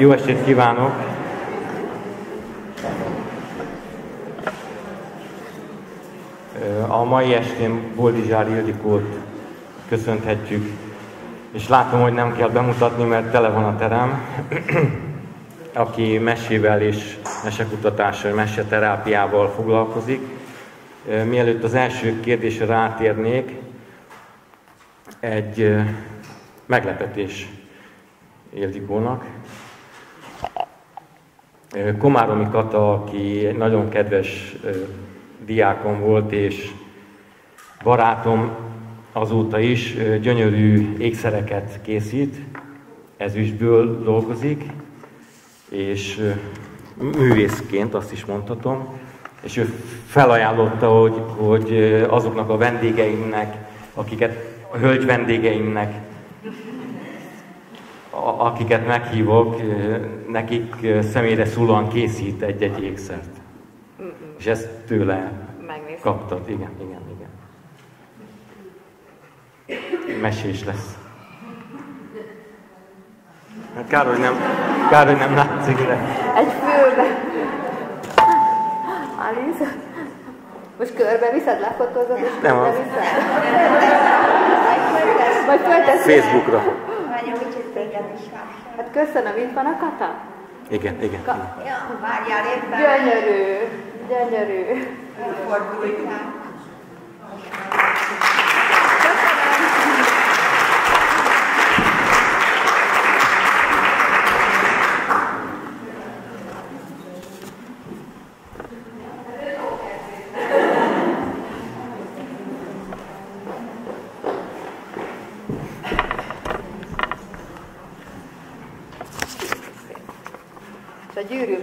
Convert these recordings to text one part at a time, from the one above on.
Jó estét kívánok! A mai estén Boldizsár Ildikót köszönhetjük, és látom, hogy nem kell bemutatni, mert tele van a terem, aki mesével és mesekutatással, meseterápiával foglalkozik. Mielőtt az első kérdésre rátérnék, egy meglepetés Ildikónak. Komáromi Kata, aki nagyon kedves diákom volt, és barátom azóta is gyönyörű ékszereket készít, ezüstből dolgozik, és művészként azt is mondhatom, és ő felajánlotta, hogy, hogy azoknak a vendégeimnek, akiket, a hölgy vendégeimnek, akiket meghívok, nekik személyre szólóan készít egy-egy ékszert. És ezt tőle Megnézem. kaptad. Igen, igen, igen. Mesés lesz. Hát kár, hogy nem, kár, hogy nem látszik, de... Egy főbe. Alice, most körbe viszed, lefotózod, és nem körbe viszed? Vagy? Facebookra. Hát köszönöm, itt van a kata? Igen, igen. Ka- igen. Ja, várjál éppen. Gyönyörű, gyönyörű. Fordultál.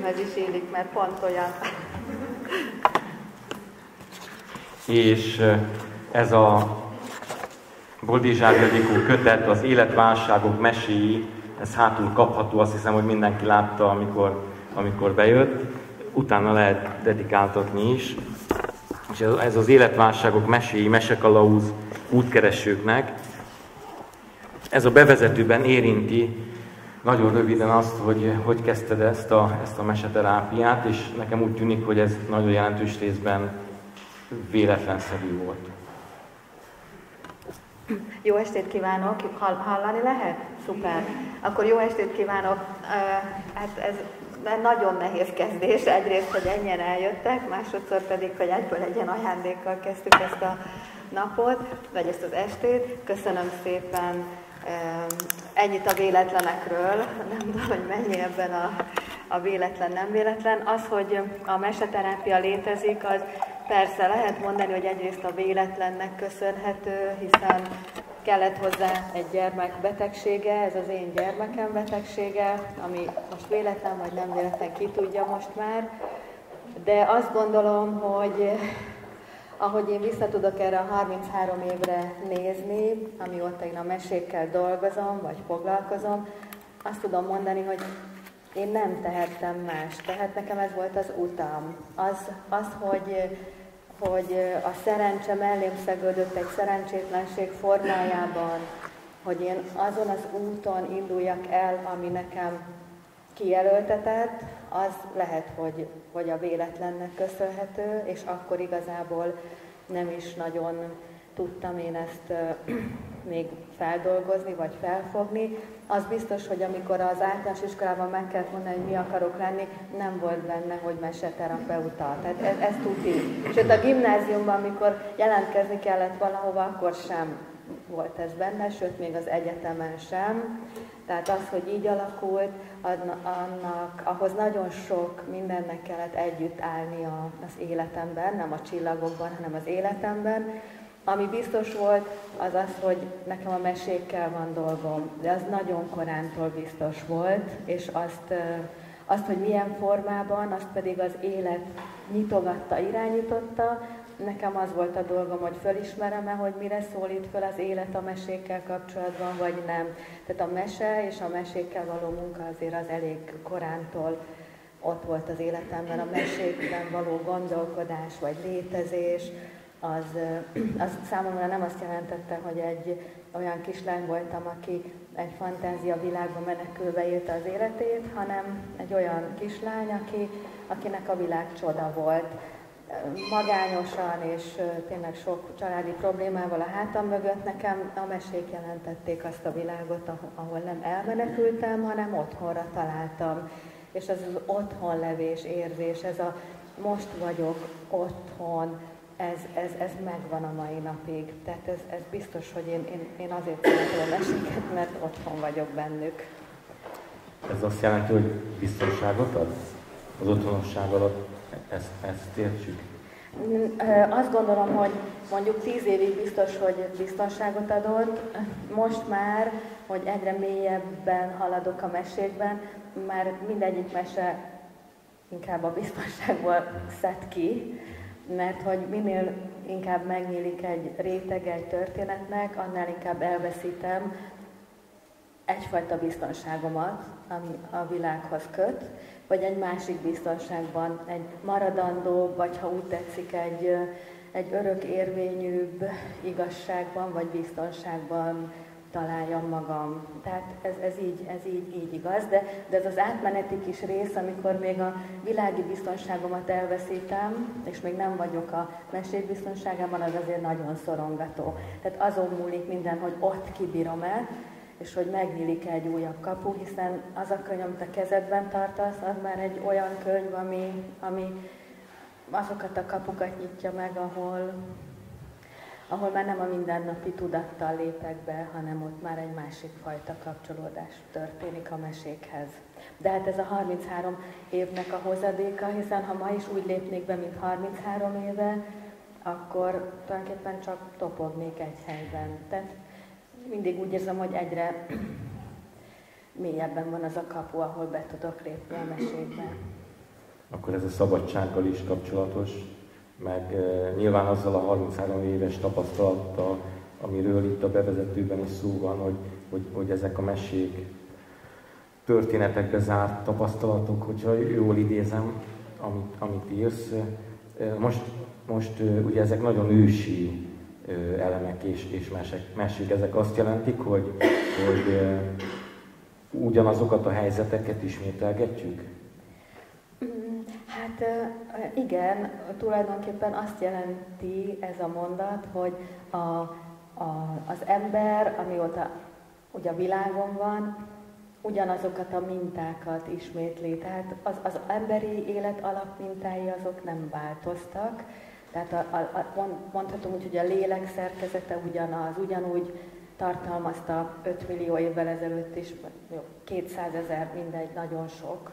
Gyűrűmhez is élik, mert pont olyan. És ez a Boldizsár Ildikó kötet, az életválságok meséi, ez hátul kapható, azt hiszem, hogy mindenki látta, amikor, amikor bejött. Utána lehet dedikáltatni is. És ez az életválságok meséi, mesekalauz útkeresőknek. Ez a bevezetőben érinti nagyon röviden azt, hogy hogy kezdted ezt a, ezt a meseterápiát, és nekem úgy tűnik, hogy ez nagyon jelentős részben véletlenszerű volt. Jó estét kívánok! Hallani lehet? Szuper! Akkor jó estét kívánok! Hát ez nagyon nehéz kezdés. Egyrészt, hogy ennyien eljöttek, másodszor pedig, hogy egyből egy ilyen ajándékkal kezdtük ezt a napot, vagy ezt az estét. Köszönöm szépen Ennyit a véletlenekről, nem tudom, hogy mennyi ebben a, a véletlen, nem véletlen. Az, hogy a meseterápia létezik, az persze lehet mondani, hogy egyrészt a véletlennek köszönhető, hiszen kellett hozzá egy gyermek betegsége, ez az én gyermekem betegsége, ami most véletlen vagy nem véletlen, ki tudja most már. De azt gondolom, hogy ahogy én vissza tudok erre a 33 évre nézni, amióta én a mesékkel dolgozom, vagy foglalkozom, azt tudom mondani, hogy én nem tehettem más. Tehát nekem ez volt az utam. Az, az hogy, hogy a szerencse mellém szegődött egy szerencsétlenség formájában, hogy én azon az úton induljak el, ami nekem kijelöltetett, az lehet, hogy, hogy a véletlennek köszönhető, és akkor igazából nem is nagyon tudtam én ezt még feldolgozni, vagy felfogni. Az biztos, hogy amikor az általános iskolában meg kellett mondani, hogy mi akarok lenni, nem volt benne, hogy meseterapeuta. Tehát ez, ez tuti. Sőt, a gimnáziumban, amikor jelentkezni kellett valahova, akkor sem volt ez benne, sőt, még az egyetemen sem. Tehát az, hogy így alakult, annak, ahhoz nagyon sok mindennek kellett együtt állni az életemben, nem a csillagokban, hanem az életemben. Ami biztos volt, az az, hogy nekem a mesékkel van dolgom, de az nagyon korántól biztos volt, és azt, azt, hogy milyen formában, azt pedig az élet nyitogatta, irányította, nekem az volt a dolgom, hogy fölismerem-e, hogy mire szólít föl az élet a mesékkel kapcsolatban, vagy nem. Tehát a mese és a mesékkel való munka azért az elég korántól ott volt az életemben, a mesékben való gondolkodás vagy létezés, az, az számomra nem azt jelentette, hogy egy olyan kislány voltam, aki egy fantázia világban menekülve élte az életét, hanem egy olyan kislány, aki, akinek a világ csoda volt. Magányosan és tényleg sok családi problémával a hátam mögött nekem a mesék jelentették azt a világot, ahol nem elmenekültem, hanem otthonra találtam. És ez az otthonlevés érzés, ez a most vagyok otthon, ez, ez, ez megvan a mai napig. Tehát ez, ez biztos, hogy én, én, én azért szeretem a meséket, mert otthon vagyok bennük. Ez azt jelenti, hogy biztonságot ad? Az otthonosság alatt ezt, ezt értsük? Azt gondolom, hogy mondjuk tíz évig biztos, hogy biztonságot adott. Most már, hogy egyre mélyebben haladok a mesékben, már mindegyik mese inkább a biztonságból szed ki, mert hogy minél inkább megnyílik egy réteg egy történetnek, annál inkább elveszítem egyfajta biztonságomat, ami a világhoz köt, vagy egy másik biztonságban, egy maradandó, vagy ha úgy tetszik, egy, egy örök érvényűbb igazságban, vagy biztonságban találjam magam. Tehát ez, ez, így, ez így, így igaz, de, de ez az átmeneti kis rész, amikor még a világi biztonságomat elveszítem, és még nem vagyok a mesék biztonságában, az azért nagyon szorongató. Tehát azon múlik minden, hogy ott kibírom-e, és hogy megnyílik egy újabb kapu, hiszen az a könyv, amit a kezedben tartasz, az már egy olyan könyv, ami, ami azokat a kapukat nyitja meg, ahol, ahol már nem a mindennapi tudattal lépek be, hanem ott már egy másik fajta kapcsolódás történik a mesékhez. De hát ez a 33 évnek a hozadéka, hiszen ha ma is úgy lépnék be, mint 33 éve, akkor tulajdonképpen csak topognék egy helyben. Tehát mindig úgy érzem, hogy egyre mélyebben van az a kapu, ahol be tudok lépni a mesékbe. Akkor ez a szabadsággal is kapcsolatos, meg e, nyilván azzal a 33 éves tapasztalattal, amiről itt a bevezetőben is szó van, hogy, hogy, hogy ezek a mesék történetekbe zárt tapasztalatok, hogyha jól idézem, amit, amit írsz. Most, most ugye ezek nagyon ősi elemek és, és mesek, mesék. Ezek azt jelentik, hogy, hogy ugyanazokat a helyzeteket ismételgetjük? Mm, hát igen, tulajdonképpen azt jelenti ez a mondat, hogy a, a, az ember, amióta ugye a világon van, ugyanazokat a mintákat ismétli. Tehát az, az emberi élet alapmintái azok nem változtak, tehát a, a, a, mondhatom úgy, hogy a lélek szerkezete ugyanaz, ugyanúgy tartalmazta 5 millió évvel ezelőtt is, jó, 200 ezer, mindegy, nagyon sok.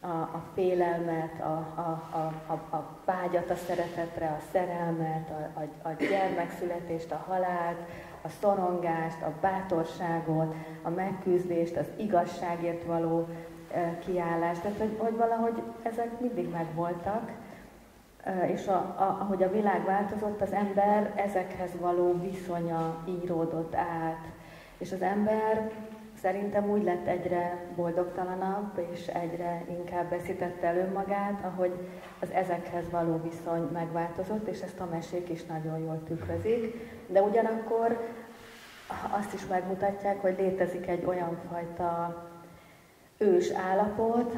A, a félelmet, a, a, a, a, a vágyat a szeretetre, a szerelmet, a, a, a gyermekszületést, a halált, a szorongást, a bátorságot, a megküzdést, az igazságért való e, kiállást. Tehát, hogy, hogy valahogy ezek mindig megvoltak, és a, a, ahogy a világ változott, az ember ezekhez való viszonya íródott át. És az ember szerintem úgy lett egyre boldogtalanabb, és egyre inkább veszítette el önmagát, ahogy az ezekhez való viszony megváltozott, és ezt a mesék is nagyon jól tükrözik. De ugyanakkor azt is megmutatják, hogy létezik egy olyan fajta ős állapot,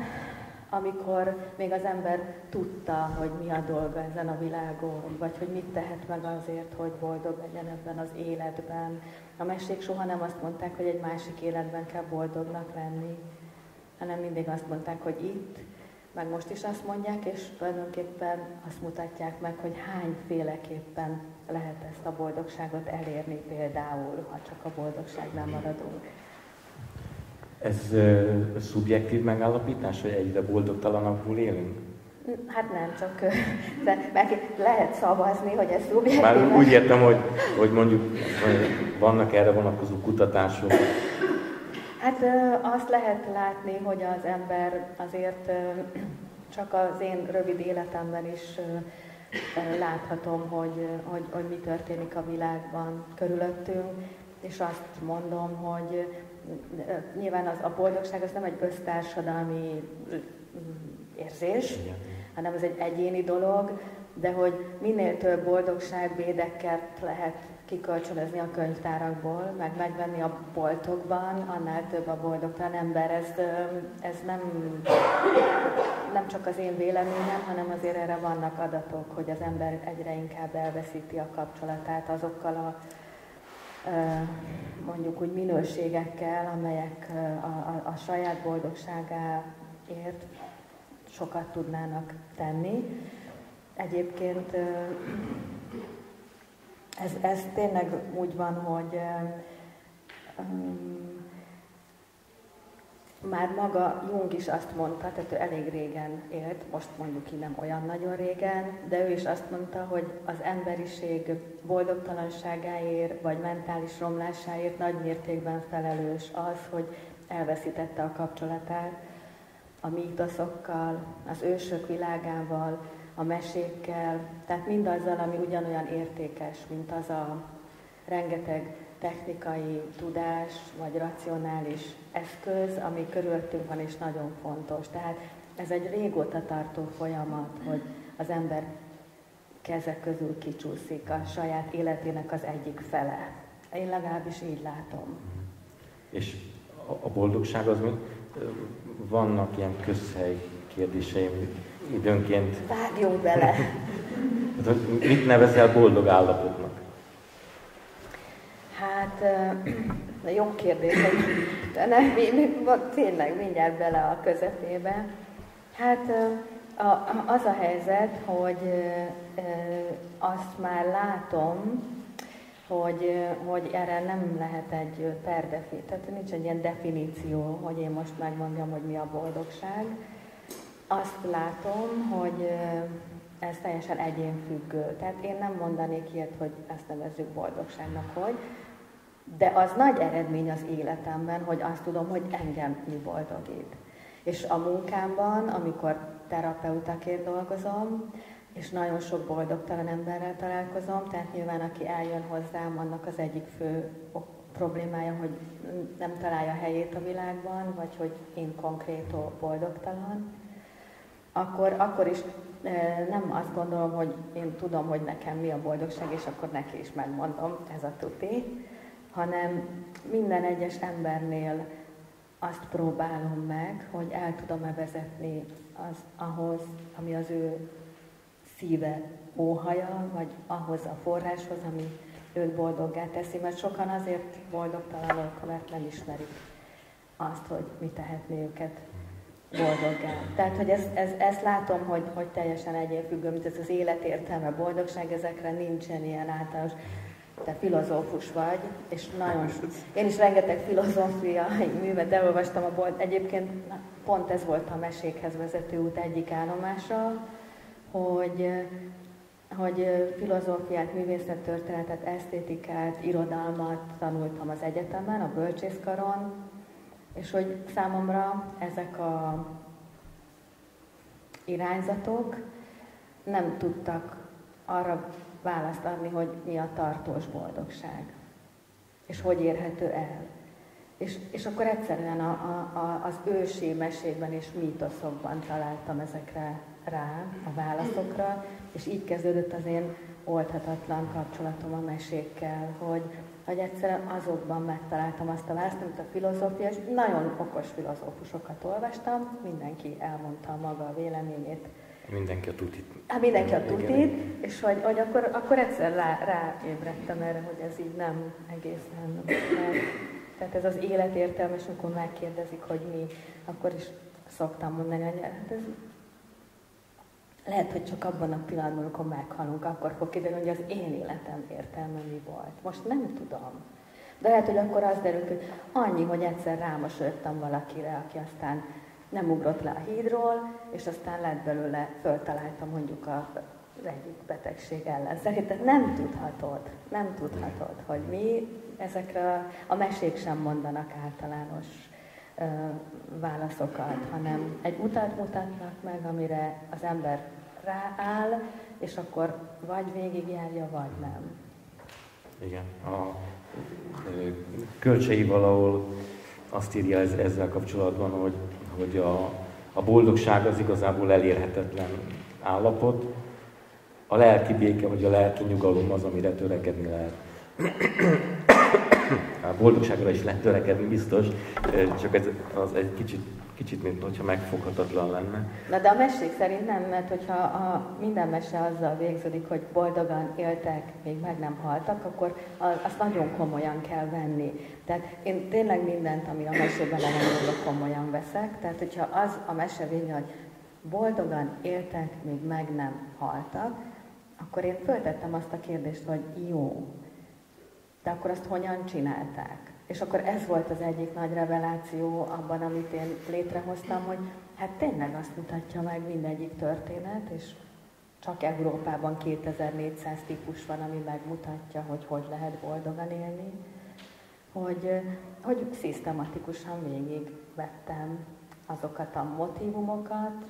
amikor még az ember tudta, hogy mi a dolga ezen a világon, vagy hogy mit tehet meg azért, hogy boldog legyen ebben az életben. A mesék soha nem azt mondták, hogy egy másik életben kell boldognak lenni, hanem mindig azt mondták, hogy itt, meg most is azt mondják, és tulajdonképpen azt mutatják meg, hogy hányféleképpen lehet ezt a boldogságot elérni például, ha csak a boldogságnál maradunk. Ez uh, szubjektív megállapítás, hogy egyre boldogtalanabbul élünk? Hát nem, csak de lehet szavazni, hogy ez szubjektív. Már úgy értem, hogy, hogy mondjuk vannak erre vonatkozó kutatások. Hát azt lehet látni, hogy az ember azért csak az én rövid életemben is láthatom, hogy, hogy, hogy mi történik a világban körülöttünk, és azt mondom, hogy nyilván az, a boldogság az nem egy össztársadalmi érzés, Igen. hanem ez egy egyéni dolog, de hogy minél több boldogságvédeket lehet kikölcsönözni a könyvtárakból, meg megvenni a boltokban, annál több a boldogtalan ember. Ez, ez nem, nem csak az én véleményem, hanem azért erre vannak adatok, hogy az ember egyre inkább elveszíti a kapcsolatát azokkal a mondjuk úgy minőségekkel, amelyek a, a, a saját boldogságáért sokat tudnának tenni. Egyébként ez, ez tényleg úgy van, hogy um, már maga Jung is azt mondta, tehát ő elég régen élt, most mondjuk ki nem olyan nagyon régen, de ő is azt mondta, hogy az emberiség boldogtalanságáért vagy mentális romlásáért nagy mértékben felelős az, hogy elveszítette a kapcsolatát a mítoszokkal, az ősök világával, a mesékkel, tehát mindazzal, ami ugyanolyan értékes, mint az a rengeteg technikai tudás vagy racionális eszköz, ami körülöttünk van és nagyon fontos. Tehát ez egy régóta tartó folyamat, hogy az ember kezek közül kicsúszik a saját életének az egyik fele. Én legalábbis így látom. És a boldogság az mi? Vannak ilyen közhely kérdéseim időnként. Vágjunk bele! Mit nevezel boldog állapotnak? Hát, jó kérdés, de nem, tényleg mindjárt bele a közepébe. Hát az a helyzet, hogy azt már látom, hogy, hogy erre nem lehet egy per defi, tehát nincs egy ilyen definíció, hogy én most megmondjam, hogy mi a boldogság. Azt látom, hogy ez teljesen egyénfüggő. Tehát én nem mondanék ilyet, hogy ezt nevezzük boldogságnak, hogy, de az nagy eredmény az életemben, hogy azt tudom, hogy engem mi boldogít. És a munkámban, amikor terapeutaként dolgozom, és nagyon sok boldogtalan emberrel találkozom, tehát nyilván aki eljön hozzám, annak az egyik fő problémája, hogy nem találja helyét a világban, vagy hogy én konkrét boldogtalan, akkor, akkor is nem azt gondolom, hogy én tudom, hogy nekem mi a boldogság, és akkor neki is megmondom, ez a tuti, hanem minden egyes embernél azt próbálom meg, hogy el tudom-e vezetni az, ahhoz, ami az ő szíve óhaja, vagy ahhoz a forráshoz, ami őt boldoggá teszi, mert sokan azért boldogtalanok, mert nem ismerik azt, hogy mi tehetné őket boldoggá. Tehát, hogy ezt, ez, ezt látom, hogy, hogy teljesen egyénfüggő, mint ez az élet értelme, boldogság, ezekre nincsen ilyen általános te filozófus vagy, és nagyon, én is rengeteg filozófiai művet elolvastam a bolt. Egyébként pont ez volt a mesékhez vezető út egyik állomása, hogy, hogy filozófiát, művészettörténetet, esztétikát, irodalmat tanultam az egyetemen, a bölcsészkaron, és hogy számomra ezek a irányzatok nem tudtak arra választ adni, hogy mi a tartós boldogság, és hogy érhető el. És, és akkor egyszerűen a, a, a, az ősi mesékben és mítoszokban találtam ezekre rá, a válaszokra, és így kezdődött az én oldhatatlan kapcsolatom a mesékkel, hogy, hogy egyszerűen azokban megtaláltam azt a választ, amit a filozófia, és nagyon okos filozófusokat olvastam, mindenki elmondta maga a véleményét Mindenki a tutit. Hát mindenki a tutit, és hogy, hogy akkor, akkor egyszer rá, ráébredtem erre, hogy ez így nem egészen. Mert, tehát ez az életértelme, és amikor megkérdezik, hogy mi, akkor is szoktam mondani, hogy hát ez lehet, hogy csak abban a pillanatban, amikor meghalunk, akkor fog kiderülni, hogy az én életem értelme mi volt. Most nem tudom. De lehet, hogy akkor az derül, hogy annyi, hogy egyszer rámosődtem valakire, aki aztán nem ugrott le a hídról, és aztán lett belőle, föltalálta mondjuk a, az egyik betegség ellen. Szerintem nem tudhatod, nem tudhatod, hogy mi ezekre a mesék sem mondanak általános ö, válaszokat, hanem egy utat mutatnak meg, amire az ember rááll, és akkor vagy végigjárja, vagy nem. Igen. A Kölcsei valahol azt írja ezzel kapcsolatban, hogy hogy a, a boldogság az igazából elérhetetlen állapot, a lelki béke vagy a lelki nyugalom az, amire törekedni lehet. A boldogságra is lehet törekedni, biztos, csak ez az egy kicsit, kicsit mint hogyha megfoghatatlan lenne. Na de a mesék szerint nem, mert hogyha a, minden mese azzal végződik, hogy boldogan éltek, még meg nem haltak, akkor azt nagyon komolyan kell venni. Tehát én tényleg mindent, ami a mesében elmondok, komolyan veszek. Tehát hogyha az a mese vége, hogy boldogan éltek, még meg nem haltak, akkor én föltettem azt a kérdést, hogy jó, de akkor azt hogyan csinálták? És akkor ez volt az egyik nagy reveláció abban, amit én létrehoztam, hogy hát tényleg azt mutatja meg mindegyik történet, és csak Európában 2400 típus van, ami megmutatja, hogy hogy lehet boldogan élni, hogy, hogy szisztematikusan végigvettem azokat a motivumokat,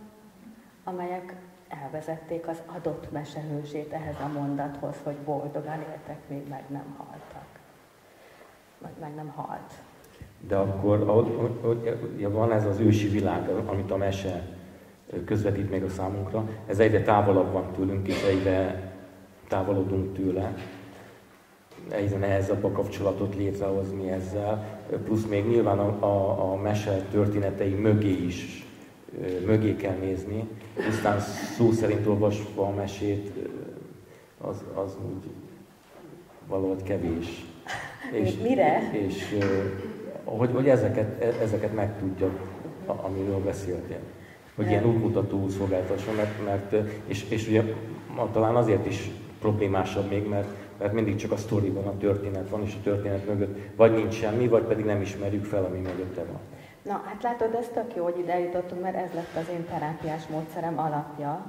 amelyek elvezették az adott mesehősét ehhez a mondathoz, hogy boldogan éltek, még meg nem haltak. Meg nem halt. De akkor van ez az ősi világ, amit a mese közvetít még a számunkra, ez egyre távolabb van tőlünk, és egyre távolodunk tőle. Egyre nehezebb a kapcsolatot létrehozni ezzel, plusz még nyilván a, a, a mese történetei mögé is mögé kell nézni, pusztán szó szerint olvasva a mesét, az, az úgy valahogy kevés. És, Mire? És hogy, hogy ezeket, e, ezeket megtudja, amiről beszéltél. Hogy ilyen útmutató szolgáltasson, mert, mert és, és ugye talán azért is problémásabb még, mert, mert mindig csak a sztoriban a történet van, és a történet mögött vagy nincs semmi, vagy pedig nem ismerjük fel, ami mögötte van. Na, hát látod, ez tök jó, hogy ide jutottunk, mert ez lett az én terápiás módszerem alapja,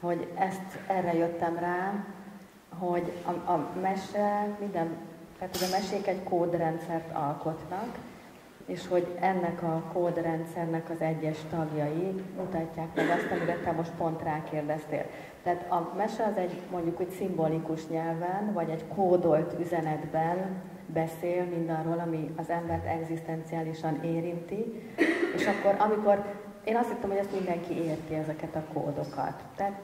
hogy ezt erre jöttem rá, hogy a, a mese, minden, tehát hogy a mesék egy kódrendszert alkotnak, és hogy ennek a kódrendszernek az egyes tagjai mutatják meg azt, amire te most pont rákérdeztél. Tehát a mese az egy mondjuk egy szimbolikus nyelven, vagy egy kódolt üzenetben beszél mindarról, ami az embert egzisztenciálisan érinti, és akkor amikor én azt hittem, hogy ezt mindenki érti ezeket a kódokat. Tehát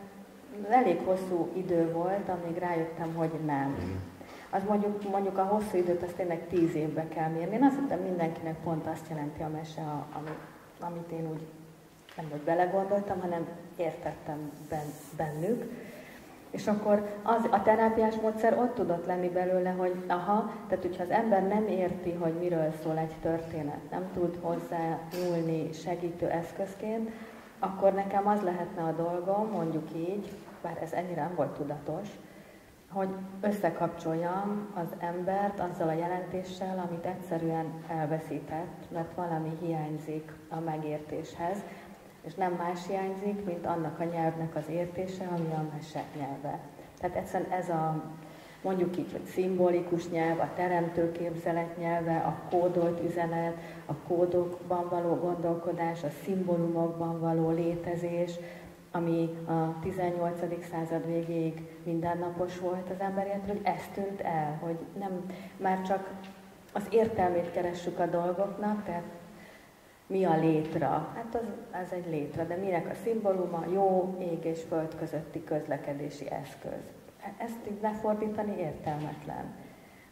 elég hosszú idő volt, amíg rájöttem, hogy nem. Az mondjuk, mondjuk a hosszú időt azt tényleg tíz évbe kell mérni. Én azt hittem mindenkinek pont azt jelenti a mese, ami, amit én úgy nem hogy belegondoltam, hanem értettem bennük. És akkor az, a terápiás módszer ott tudott lenni belőle, hogy aha, tehát hogyha az ember nem érti, hogy miről szól egy történet, nem tud hozzá nyúlni segítő eszközként, akkor nekem az lehetne a dolgom, mondjuk így, bár ez ennyire nem volt tudatos, hogy összekapcsoljam az embert azzal a jelentéssel, amit egyszerűen elveszített, mert valami hiányzik a megértéshez, és nem más hiányzik, mint annak a nyelvnek az értése, ami a mese nyelve. Tehát egyszerűen ez a, mondjuk így, hogy szimbolikus nyelv, a teremtő képzelet nyelve, a kódolt üzenet, a kódokban való gondolkodás, a szimbólumokban való létezés, ami a 18. század végéig mindennapos volt az ember hogy ez tűnt el, hogy nem már csak az értelmét keressük a dolgoknak, tehát mi a létra? Hát az, az egy létra, de minek a szimbóluma? Jó ég és föld közötti közlekedési eszköz. Ezt így lefordítani értelmetlen.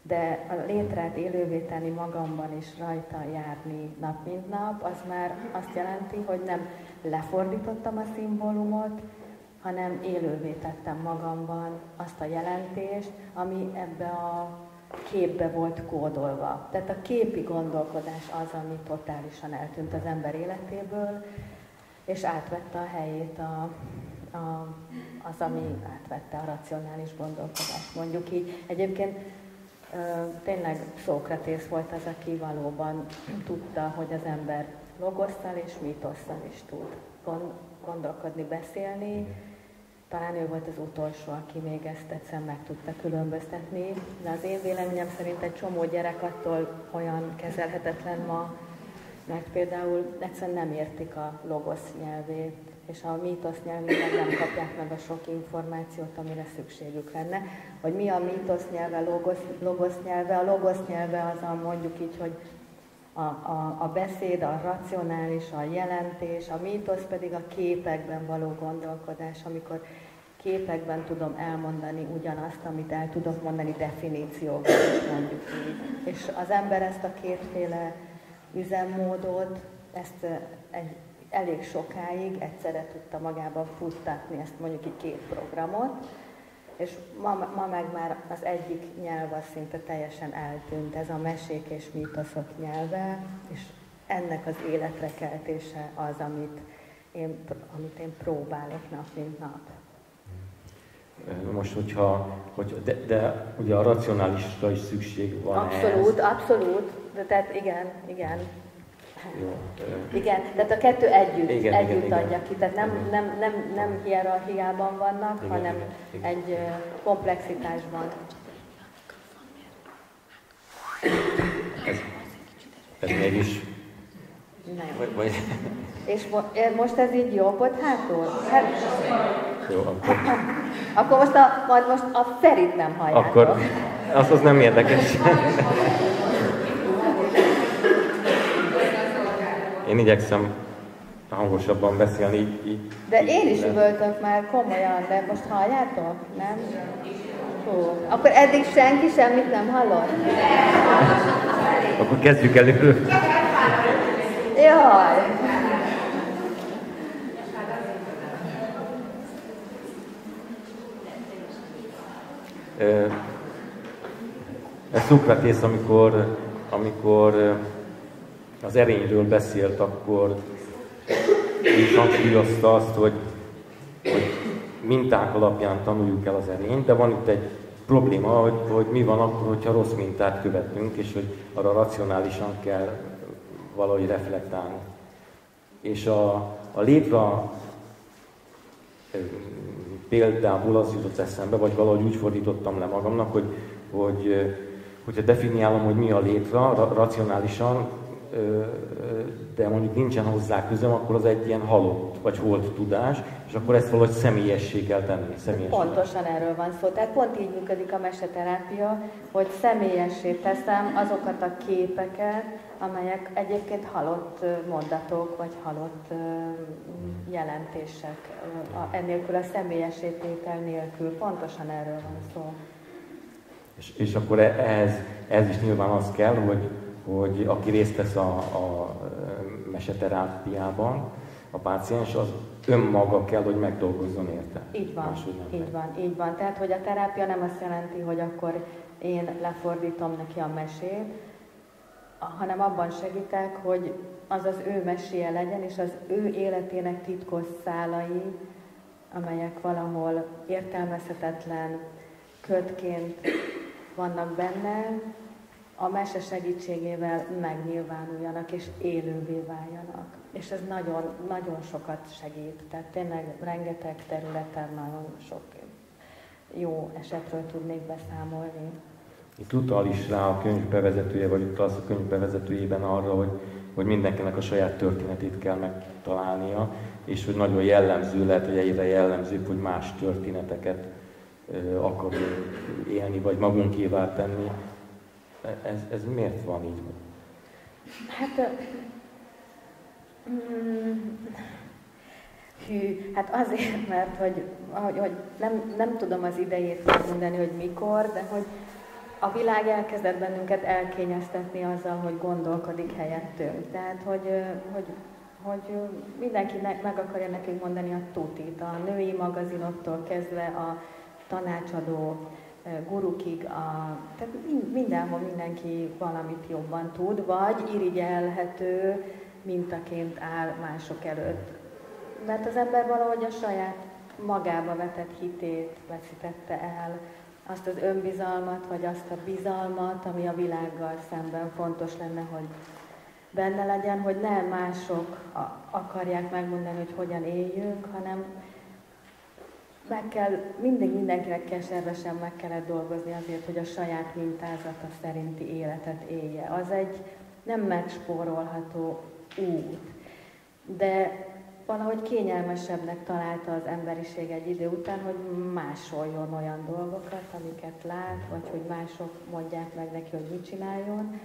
De a létrát élővé magamban is rajta járni nap mint nap, az már azt jelenti, hogy nem lefordítottam a szimbólumot, hanem élővé tettem magamban azt a jelentést, ami ebbe a képbe volt kódolva. Tehát a képi gondolkodás az, ami totálisan eltűnt az ember életéből, és átvette a helyét a, a, az, ami átvette a racionális gondolkodást. Mondjuk így. Egyébként tényleg Szókratész volt az, aki valóban tudta, hogy az ember logosszal és mítosszal is tud gondolkodni, beszélni, talán ő volt az utolsó, aki még ezt egyszer meg tudta különböztetni, de az én véleményem szerint egy csomó gyerek attól olyan kezelhetetlen ma, mert például egyszerűen nem értik a logosz nyelvét, és a mítosz nyelvének nem kapják meg a sok információt, amire szükségük lenne. Hogy mi a mítosz nyelve, logosz, logosz nyelve? A logosz nyelve az a mondjuk így, hogy a, a, a beszéd, a racionális, a jelentés, a mítosz pedig a képekben való gondolkodás, amikor képekben tudom elmondani ugyanazt, amit el tudok mondani definícióban mondjuk így. És az ember ezt a kétféle üzemmódot, ezt egy, elég sokáig egyszerre tudta magában futtatni ezt mondjuk így két programot, és ma, ma meg már az egyik nyelv az szinte teljesen eltűnt, ez a mesék és mítoszok nyelve, és ennek az életre keltése az, amit én, amit én próbálok nap, mint nap. Most, hogyha, hogy, de, de ugye a racionálisra is szükség van Abszolút, ehhez. abszolút. De tehát igen, igen. Jó. Igen, tehát a kettő együtt, igen, együtt igen, adja ki, tehát nem, igen. nem, nem, nem hierarchiában vannak, igen, hanem igen. egy komplexitásban. Ez, ez mégis... Vagy, vagy... És mo- most ez így jobb volt hátul? Hát... Jó, akkor... akkor most a, majd most a Ferit nem halljátok. Akkor az az nem érdekes. Én igyekszem hangosabban beszélni. Így, így, de én is üvöltök már komolyan, de most halljátok? Nem? Hú. Akkor eddig senki semmit nem hallott? Akkor kezdjük előről. Jaj! Ez Szukratész, amikor, amikor az erényről beszélt, akkor is hangsúlyozta azt, hogy, hogy minták alapján tanuljuk el az erényt, de van itt egy probléma, hogy, hogy mi van akkor, hogyha rossz mintát követünk, és hogy arra racionálisan kell valahogy reflektálni. És a, a létra például az jutott eszembe, vagy valahogy úgy fordítottam le magamnak, hogy, hogy hogyha definiálom, hogy mi a létra racionálisan, de mondjuk nincsen hozzá közöm, akkor az egy ilyen halott vagy holt tudás, és akkor ezt valahogy személyessé kell tenni. Személyessé. Pontosan erről van szó. Tehát pont így működik a meseterápia, hogy személyessé teszem azokat a képeket, amelyek egyébként halott mondatok, vagy halott jelentések, ennélkül a személyesítétel nélkül. Pontosan erről van szó. És, és akkor e-, ehhez, ehhez is nyilván az kell, hogy, hogy aki részt vesz a, a meseterápiában, a páciens, az önmaga kell, hogy megdolgozzon érte. Így van, így meg. van, így van. Tehát, hogy a terápia nem azt jelenti, hogy akkor én lefordítom neki a mesét, hanem abban segítek, hogy az az ő meséje legyen, és az ő életének titkos szálai, amelyek valahol értelmezhetetlen kötként vannak benne, a mese segítségével megnyilvánuljanak és élővé váljanak. És ez nagyon, nagyon sokat segít. Tehát tényleg rengeteg területen nagyon sok jó esetről tudnék beszámolni. Itt utal is rá a könyv bevezetője, vagy utalsz a könyv bevezetőjében arra, hogy, hogy mindenkinek a saját történetét kell megtalálnia, és hogy nagyon jellemző lehet, hogy egyre jellemzőbb, hogy más történeteket akarunk élni, vagy magunkévá tenni, ez, ez miért van így? Hát, mm, hű, hát azért, mert hogy, hogy, nem, nem tudom az idejét mondani, hogy mikor, de hogy a világ elkezdett bennünket elkényeztetni azzal, hogy gondolkodik helyettünk. Tehát, hogy, hogy, hogy mindenki meg akarja nekünk mondani a tutit, a női magazinoktól kezdve a tanácsadó gurukig, a, tehát mindenhol mindenki valamit jobban tud, vagy irigyelhető mintaként áll mások előtt. Mert az ember valahogy a saját magába vetett hitét veszítette el, azt az önbizalmat, vagy azt a bizalmat, ami a világgal szemben fontos lenne, hogy benne legyen, hogy nem mások akarják megmondani, hogy hogyan éljünk, hanem meg kell, mindig mindenkinek keservesen meg kellett dolgozni azért, hogy a saját mintázata szerinti életet élje. Az egy nem megspórolható út, de valahogy kényelmesebbnek találta az emberiség egy idő után, hogy másoljon olyan dolgokat, amiket lát, vagy hogy mások mondják meg neki, hogy mit csináljon,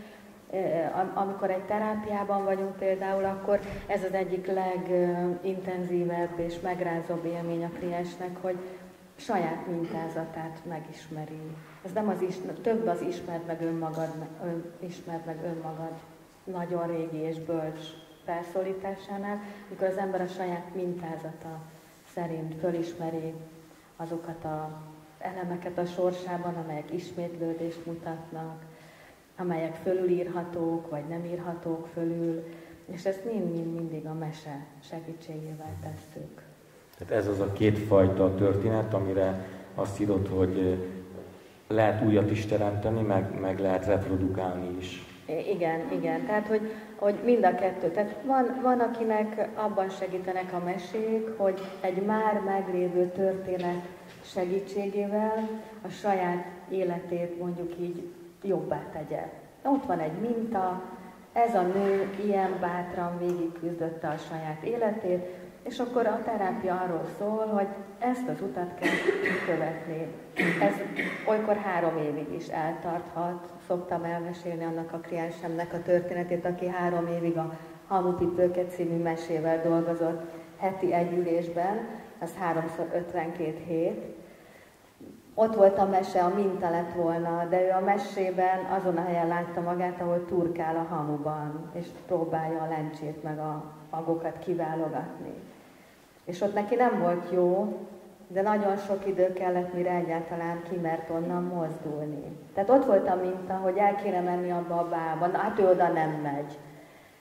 amikor egy terápiában vagyunk például, akkor ez az egyik legintenzívebb és megrázóbb élmény a kliensnek, hogy saját mintázatát megismeri. Ez nem az is, több az ismert meg önmagad, ön, ismert meg önmagad nagyon régi és bölcs felszólításánál, mikor az ember a saját mintázata szerint fölismeri azokat a elemeket a sorsában, amelyek ismétlődést mutatnak, amelyek fölülírhatók, vagy nem írhatók fölül, és ezt mind-mind mindig a mese segítségével tesszük. Tehát ez az a kétfajta történet, amire azt írod, hogy lehet újat is teremteni, meg, meg lehet reprodukálni is. Igen, igen. Tehát, hogy, hogy mind a kettő. Tehát van, van, akinek abban segítenek a mesék, hogy egy már meglévő történet segítségével a saját életét mondjuk így jobbá tegye. Ott van egy minta, ez a nő ilyen bátran végigküzdötte a saját életét, és akkor a terápia arról szól, hogy ezt az utat kell követni. Ez olykor három évig is eltarthat. Szoktam elmesélni annak a kliensemnek a történetét, aki három évig a Hamupipőke című mesével dolgozott heti egy ülésben, az háromszor 52 hét, ott volt a mese, a minta lett volna, de ő a mesében azon a helyen látta magát, ahol turkál a hamuban, és próbálja a lencsét meg a magokat kiválogatni. És ott neki nem volt jó, de nagyon sok idő kellett, mire egyáltalán kimert onnan mozdulni. Tehát ott volt a minta, hogy el kéne menni abba a bálba, hát ő oda nem megy.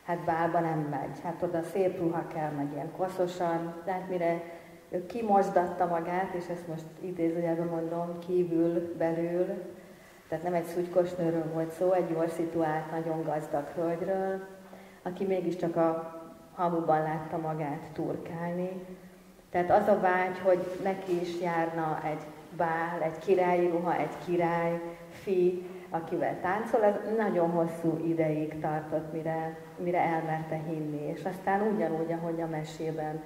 Hát bálba nem megy, hát oda szép ruha kell, meg ilyen koszosan, tehát mire ő kimosdatta magát, és ezt most idézőjelben mondom, kívül, belül, tehát nem egy szutykos nőről volt szó, egy jól szituált, nagyon gazdag hölgyről, aki mégiscsak a hamuban látta magát turkálni. Tehát az a vágy, hogy neki is járna egy bál, egy királyi ruha, egy király, fi, akivel táncol, ez nagyon hosszú ideig tartott, mire, mire elmerte hinni. És aztán ugyanúgy, ahogy a mesében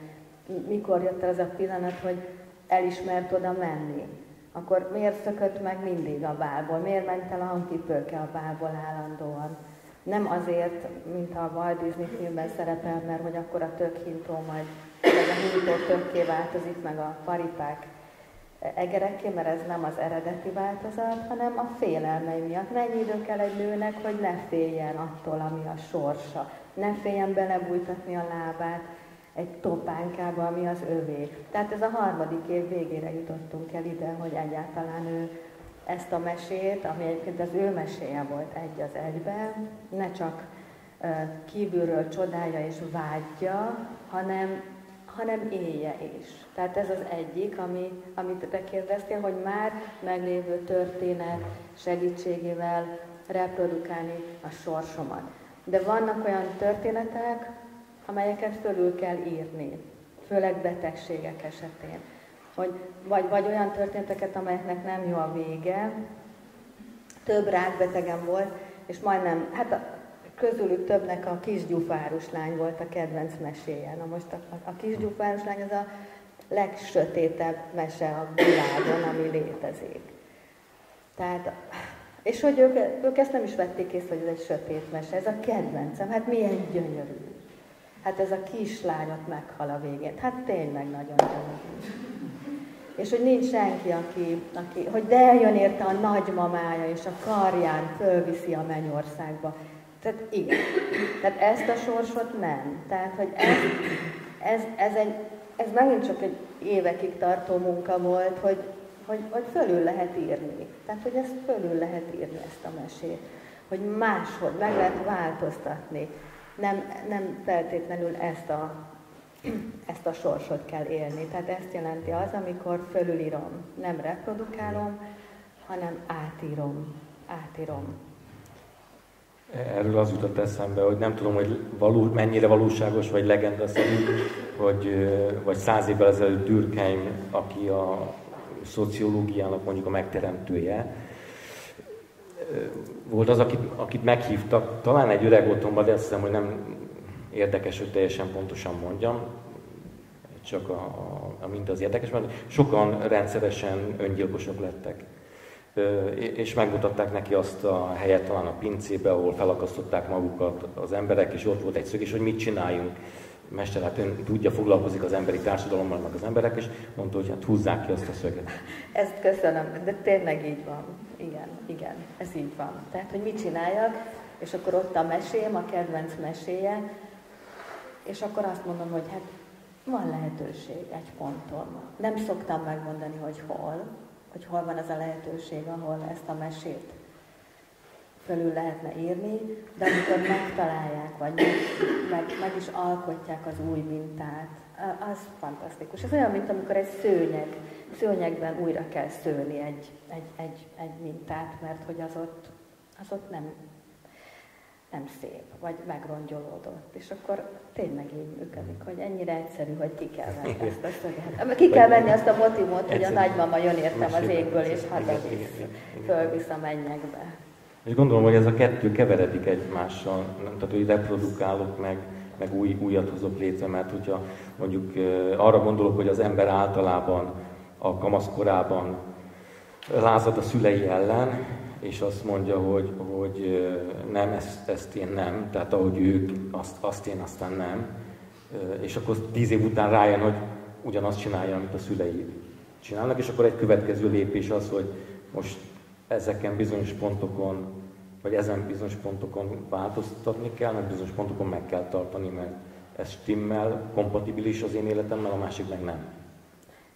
mikor jött el az a pillanat, hogy elismert oda menni. Akkor miért szökött meg mindig a bálból? Miért ment el a hangkipőke a bálból állandóan? Nem azért, mint a Walt Disney filmben szerepel, mert hogy akkor a tökhintó majd, vagy a hintó tökké változik, meg a paripák egerekké, mert ez nem az eredeti változat, hanem a félelmei miatt. Mennyi idő kell egy nőnek, hogy ne féljen attól, ami a sorsa, ne féljen belebújtatni a lábát, egy topánkába, ami az övé. Tehát ez a harmadik év végére jutottunk el ide, hogy egyáltalán ő ezt a mesét, ami egyébként az ő meséje volt egy az egyben, ne csak kívülről csodálja és vágyja, hanem, hanem élje is. Tehát ez az egyik, ami, amit te kérdeztél, hogy már meglévő történet segítségével reprodukálni a sorsomat. De vannak olyan történetek, amelyeket fölül kell írni, főleg betegségek esetén. Hogy, vagy, vagy olyan történeteket, amelyeknek nem jó a vége. Több rákbetegem volt, és majdnem, hát a, közülük többnek a kisgyufárus lány volt a kedvenc meséje. Na most a, a, kisgyufárus lány az a legsötétebb mese a világon, ami létezik. Tehát, és hogy ők, ők ezt nem is vették észre, hogy ez egy sötét mese, ez a kedvencem, hát milyen gyönyörű. Hát ez a kislányot meghal a végén. Hát tényleg nagyon gyönyörű. És hogy nincs senki, aki, aki, hogy de eljön érte a nagymamája, és a karján fölviszi a mennyországba. Tehát igen. Tehát ezt a sorsot nem. Tehát, hogy ez, ez, ez, egy, ez megint csak egy évekig tartó munka volt, hogy, hogy, hogy fölül lehet írni. Tehát, hogy ezt fölül lehet írni, ezt a mesét. Hogy máshogy meg lehet változtatni nem, nem feltétlenül ezt a, ezt a sorsot kell élni. Tehát ezt jelenti az, amikor fölülírom, nem reprodukálom, hanem átírom. Átírom. Erről az jutott eszembe, hogy nem tudom, hogy való, mennyire valóságos vagy legenda szerint, hogy, vagy száz évvel ezelőtt Durkheim, aki a szociológiának mondjuk a megteremtője, volt az, akit, akit meghívtak, talán egy öreg otthonba, de azt hiszem, hogy nem érdekes, hogy teljesen pontosan mondjam, csak a, a, a mint az érdekes, mert sokan rendszeresen öngyilkosok lettek. És megmutatták neki azt a helyet talán a pincébe, ahol felakasztották magukat az emberek, és ott volt egy szög, és hogy mit csináljunk. Mester, hát tudja, foglalkozik az emberi társadalommal, meg az emberek, és mondta, hogy hát húzzák ki azt a szöget. Ezt köszönöm, de tényleg így van. Igen, igen, ez így van. Tehát, hogy mit csináljak, és akkor ott a mesém, a kedvenc meséje, és akkor azt mondom, hogy hát van lehetőség egy ponton. Nem szoktam megmondani, hogy hol, hogy hol van az a lehetőség, ahol ezt a mesét fölül lehetne írni, de amikor megtalálják, vagy meg, meg, meg is alkotják az új mintát, az fantasztikus. Ez olyan, mint amikor egy szőnyeg, szőnyegben újra kell szőni egy, egy, egy, egy mintát, mert hogy az ott, az ott nem, nem szép, vagy megrongyolódott. És akkor tényleg így működik, hogy ennyire egyszerű, hogy ki kell venni ezt a szöget. Ki kell venni azt a motimot, hogy a nagymama jön értem az égből, és hazavisz, fölvisz a mennyekbe. És gondolom, hogy ez a kettő keveredik egymással, tehát hogy reprodukálok meg, meg új, újat hozok létre, mert hogyha mondjuk arra gondolok, hogy az ember általában a kamaszkorában lázad a szülei ellen, és azt mondja, hogy, hogy nem, ezt, ezt én nem, tehát ahogy ők, azt, azt én aztán nem, és akkor tíz év után rájön, hogy ugyanazt csinálja, amit a szülei csinálnak, és akkor egy következő lépés az, hogy most ezeken bizonyos pontokon, vagy ezen bizonyos pontokon változtatni kell, meg bizonyos pontokon meg kell tartani, mert ez stimmel, kompatibilis az én életemmel, a másik meg nem.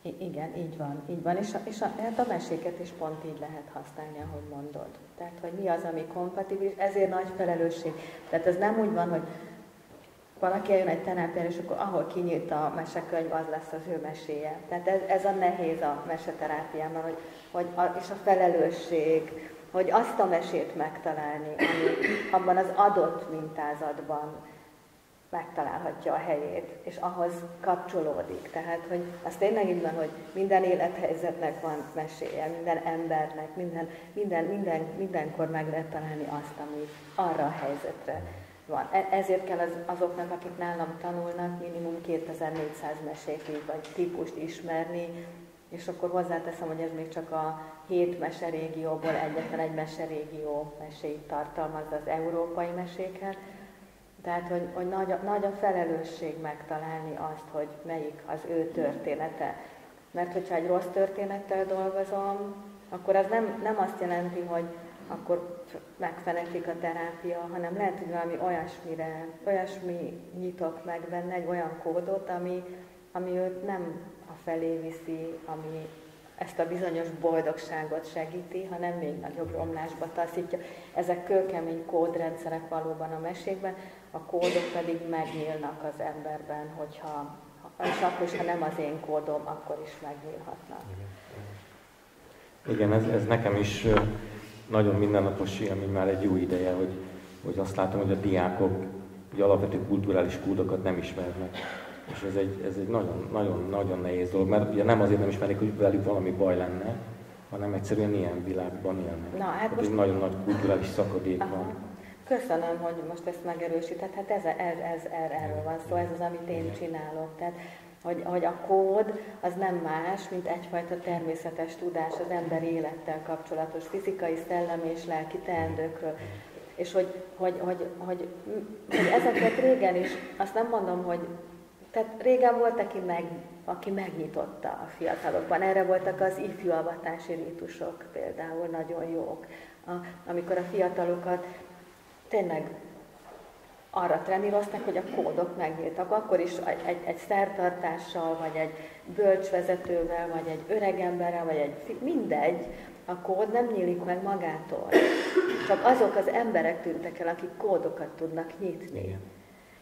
I- igen, így van, így van, és, a, és a, hát a meséket is pont így lehet használni, ahogy mondod. Tehát, hogy mi az, ami kompatibilis, ezért nagy felelősség. Tehát ez nem úgy van, hogy valaki eljön egy terápiára, és akkor ahol kinyílt a mesekönyv, az lesz az ő meséje. Tehát ez, ez a nehéz a meseterápiában, hogy, hogy a, és a felelősség, hogy azt a mesét megtalálni, ami abban az adott mintázatban megtalálhatja a helyét, és ahhoz kapcsolódik. Tehát, hogy az tényleg így van, hogy minden élethelyzetnek van meséje, minden embernek, minden, minden, minden, mindenkor meg lehet találni azt, ami arra a helyzetre van. E- ezért kell az, azoknak, akik nálam tanulnak, minimum 2400 mesét vagy típust ismerni, és akkor hozzáteszem, hogy ez még csak a hét meserégióból egyetlen egy meserégió meséit tartalmazza az európai meséket. Tehát, hogy, hogy nagy, a, nagy a felelősség megtalálni azt, hogy melyik az ő története. Mert hogyha egy rossz történettel dolgozom, akkor az nem, nem azt jelenti, hogy akkor megfenetik a terápia, hanem lehet, hogy valami olyasmire, olyasmi nyitok meg benne, egy olyan kódot, ami, ami őt nem a felé viszi, ami ezt a bizonyos boldogságot segíti, hanem még nagyobb romlásba taszítja. Ezek kőkemény kódrendszerek valóban a mesékben, a kódok pedig megnyílnak az emberben, hogyha, és akkor is, ha nem az én kódom, akkor is megnyílhatnak. Igen, ez, ez nekem is nagyon mindennapos élmény már egy jó ideje, hogy, hogy azt látom, hogy a diákok hogy alapvető kulturális kódokat nem ismernek. És ez egy, ez egy nagyon, nagyon, nagyon nehéz dolog, mert ugye nem azért nem ismerik, hogy velük valami baj lenne, hanem egyszerűen ilyen világban élnek. Na, hát most... egy nagyon nagy kulturális szakadék Aha. van. Köszönöm, hogy most ezt megerősített. Hát ez, ez, ez, erről van szó, ez az, amit én csinálok. Tehát hogy, hogy a kód az nem más, mint egyfajta természetes tudás az ember élettel kapcsolatos fizikai, szellemi és lelki teendőkről. És hogy, hogy, hogy, hogy, hogy ezeket régen is, azt nem mondom, hogy tehát régen volt, aki, meg, aki megnyitotta a fiatalokban. Erre voltak az ifjú avatási rítusok például nagyon jók. A, amikor a fiatalokat tényleg arra trenírozták, hogy a kódok megnyíltak. Akkor is egy, egy, egy szertartással, vagy egy bölcsvezetővel, vagy egy öregemberrel, vagy egy mindegy, a kód nem nyílik meg magától. Csak azok az emberek tűntek el, akik kódokat tudnak nyitni. Igen.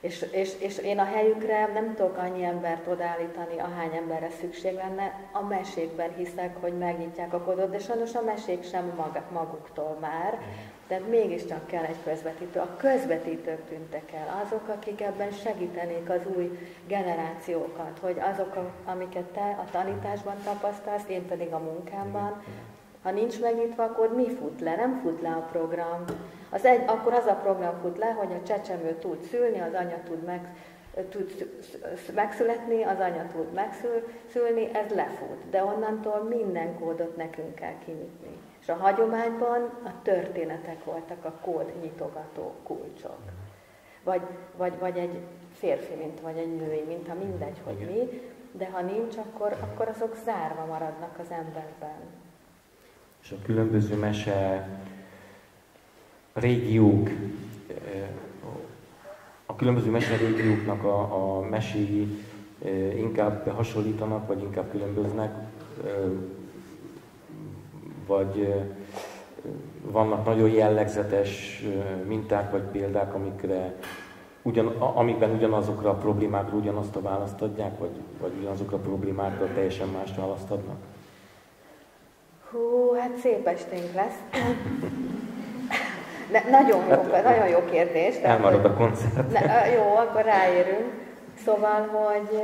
És, és, és én a helyükre nem tudok annyi embert odállítani, ahány emberre szükség lenne. A mesékben hiszek, hogy megnyitják a kódot, de sajnos a mesék sem maguktól már. Tehát mégiscsak kell egy közvetítő. A közvetítők tűntek el, azok, akik ebben segítenék az új generációkat, hogy azok, amiket te a tanításban tapasztalsz, én pedig a munkámban, ha nincs megnyitva, akkor mi fut le? Nem fut le a program. Az egy, akkor az a program fut le, hogy a csecsemő tud szülni, az anya tud meg, tud megszületni, az anya tud megszülni, ez lefut. De onnantól minden kódot nekünk kell kinyitni. És a hagyományban a történetek voltak a kód nyitogató kulcsok. vagy, vagy, vagy egy férfi mint vagy egy női minta, mindegy, hogy Igen. mi, de ha nincs, akkor, akkor azok zárva maradnak az emberben. És a különböző mese régiók, a különböző mese régióknak a, a meséi inkább hasonlítanak, vagy inkább különböznek, vagy vannak nagyon jellegzetes minták vagy példák, amikre ugyan, amikben ugyanazokra a problémákra ugyanazt a választ adják, vagy, vagy ugyanazokra a problémákra teljesen mást választ adnak? Hú, hát szép esténk lesz. Ne, nagyon, jó, hát, nagyon jó kérdés. Elmarad a koncert. Ne, jó, akkor ráérünk. Szóval, hogy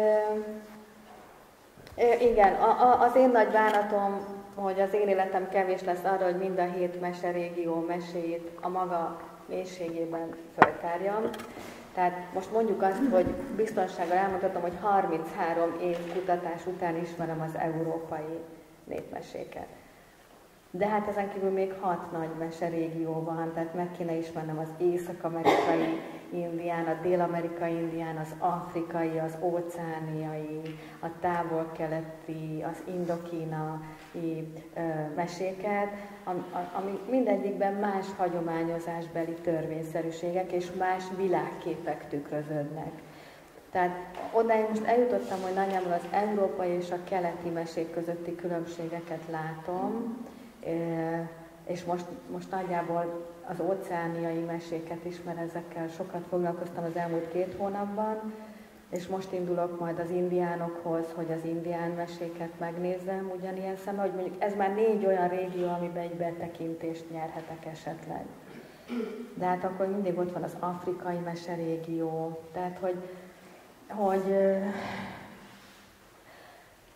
igen, az én nagy bánatom, hogy az én életem kevés lesz arra, hogy mind a hét meserégió meséjét a maga mélységében föltárjam. Tehát most mondjuk azt, hogy biztonsággal elmondhatom, hogy 33 év kutatás után ismerem az európai népmeséket. De hát ezen kívül még hat nagy meserégió van, tehát meg kéne ismernem az észak-amerikai indián, a dél-amerikai indián, az afrikai, az óceániai, a távol-keleti, az indokínai meséket, ami mindegyikben más hagyományozásbeli törvényszerűségek és más világképek tükröződnek. Tehát odáig most eljutottam, hogy nagyjából az európai és a keleti mesék közötti különbségeket látom, és most, most nagyjából az óceániai meséket ismer, ezekkel sokat foglalkoztam az elmúlt két hónapban, és most indulok majd az indiánokhoz, hogy az indián meséket megnézzem ugyanilyen szem, hogy mondjuk ez már négy olyan régió, amiben egy betekintést nyerhetek esetleg. De hát akkor mindig ott van az afrikai meserégió, tehát hogy, hogy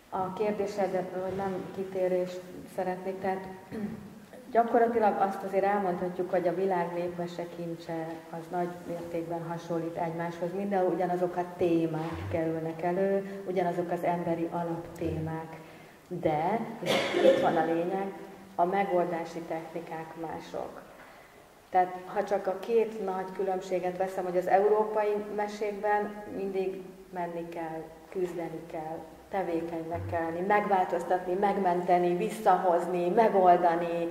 a kérdésedre, hogy nem kitérést szeretnék, tehát gyakorlatilag azt azért elmondhatjuk, hogy a világ népmese kincse az nagy mértékben hasonlít egymáshoz. Mindenhol ugyanazok a témák kerülnek elő, ugyanazok az emberi alaptémák. De, és itt van a lényeg, a megoldási technikák mások. Tehát ha csak a két nagy különbséget veszem, hogy az európai mesékben mindig menni kell, küzdeni kell, tevékenynek kell lenni, megváltoztatni, megmenteni, visszahozni, megoldani,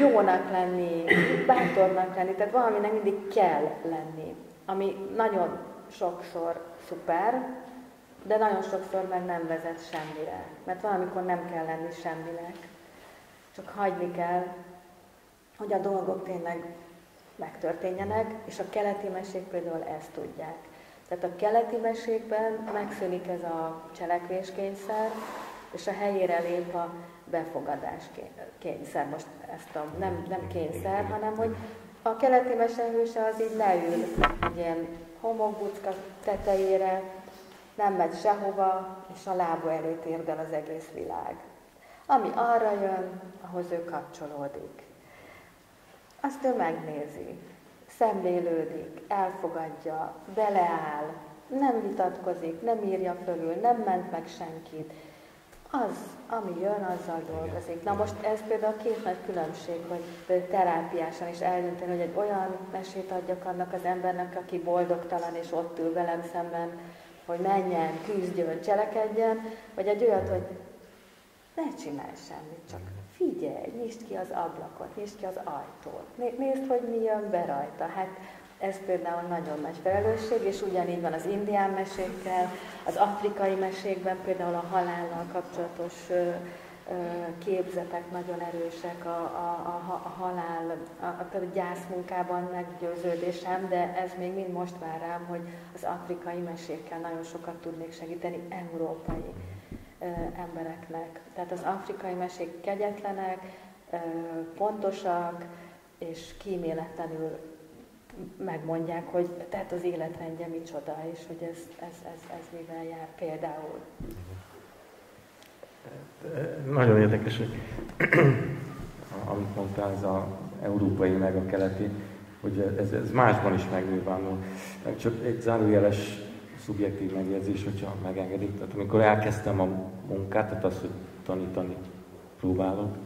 jónak lenni, bátornak lenni, tehát valaminek mindig kell lenni, ami nagyon sokszor szuper, de nagyon sokszor meg nem vezet semmire, mert valamikor nem kell lenni semminek, csak hagyni kell, hogy a dolgok tényleg megtörténjenek, és a keleti mesék például ezt tudják. Tehát a keleti mesékben megszűnik ez a cselekvéskényszer, és a helyére lép a befogadás kényszer. Most ezt a, nem, nem kényszer, hanem hogy a keleti mesehőse az így leül egy ilyen homokbucka tetejére, nem megy sehova, és a lába elé térdel az egész világ. Ami arra jön, ahhoz ő kapcsolódik. Azt ő megnézi szemlélődik, elfogadja, beleáll, nem vitatkozik, nem írja fölül, nem ment meg senkit. Az, ami jön, azzal dolgozik. Na most ez például a két nagy különbség, hogy terápiásan is eldönteni, hogy egy olyan mesét adjak annak az embernek, aki boldogtalan és ott ül velem szemben, hogy menjen, küzdjön, cselekedjen, vagy egy olyat, hogy ne csinálj semmit, csak figyelj, nyisd ki az ablakot, nyisd ki az ajtót, nézd, hogy mi jön be rajta. Hát ez például nagyon nagy felelősség, és ugyanígy van az indián mesékkel, az afrikai mesékben például a halállal kapcsolatos képzetek nagyon erősek, a, a, a, a halál, a, a gyászmunkában meggyőződésem, de ez még mind most vár rám, hogy az afrikai mesékkel nagyon sokat tudnék segíteni európai embereknek. Tehát az afrikai mesék kegyetlenek, pontosak, és kíméletlenül megmondják, hogy tehát az életrendje micsoda, és hogy ez, ez, ez, ez mivel jár például. Nagyon érdekes, hogy amit mondtál, ez az európai meg a keleti, hogy ez, ez másban is megnyilvánul. Csak egy zárójeles szubjektív megjegyzés, hogyha megengedik. Tehát amikor elkezdtem a munkát, tehát azt, hogy tanítani próbálok,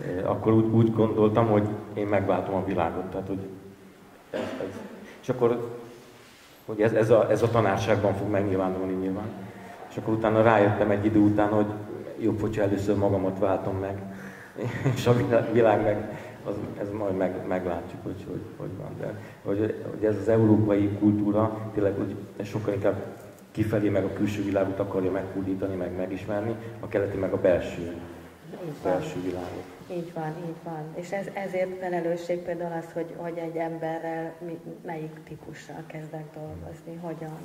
eh, akkor úgy, úgy gondoltam, hogy én megváltom a világot. Tehát, hogy ez, ez. És akkor hogy ez, ez, a, ez a tanárságban fog megnyilvánulni nyilván. És akkor utána rájöttem egy idő után, hogy jobb, hogyha először magamat váltom meg, és a világ meg, az, ez majd meg, meglátjuk, hogy hogy, hogy van. De hogy, hogy ez az európai kultúra tényleg hogy sokkal inkább kifelé meg a külső világot akarja meghódítani, meg megismerni, a keleti meg a belső, így belső világot. Így van, így van. És ez, ezért felelősség például az, hogy, hogy egy emberrel melyik típussal kezdek dolgozni, hogyan.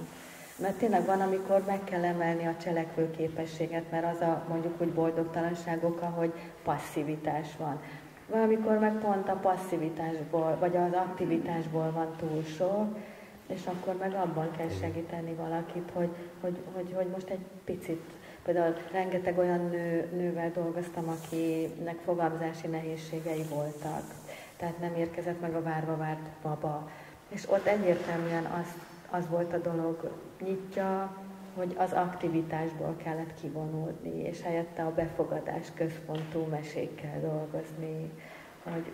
Mert tényleg van, amikor meg kell emelni a cselekvő képességet, mert az a mondjuk úgy boldogtalanságok, hogy passzivitás van. Valamikor meg pont a passzivitásból, vagy az aktivitásból van túl sok, és akkor meg abban kell segíteni valakit, hogy, hogy, hogy, hogy most egy picit, például rengeteg olyan nő, nővel dolgoztam, akinek fogalmazási nehézségei voltak, tehát nem érkezett meg a várva várt baba. És ott egyértelműen az, az volt a dolog, nyitja, hogy az aktivitásból kellett kivonulni, és helyette a befogadás központú mesékkel dolgozni, hogy,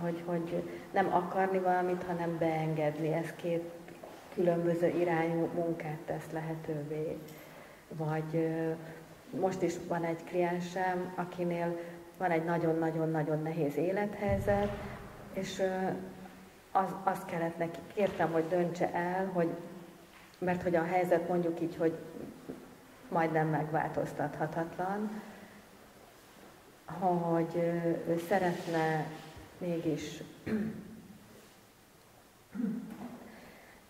hogy, hogy nem akarni valamit, hanem beengedni. Ez két különböző irányú munkát tesz lehetővé. Vagy most is van egy kliensem, akinél van egy nagyon-nagyon-nagyon nehéz élethelyzet, és az, azt kellett neki, kértem, hogy döntse el, hogy mert hogy a helyzet mondjuk így, hogy majdnem megváltoztathatatlan, hogy ő szeretne mégis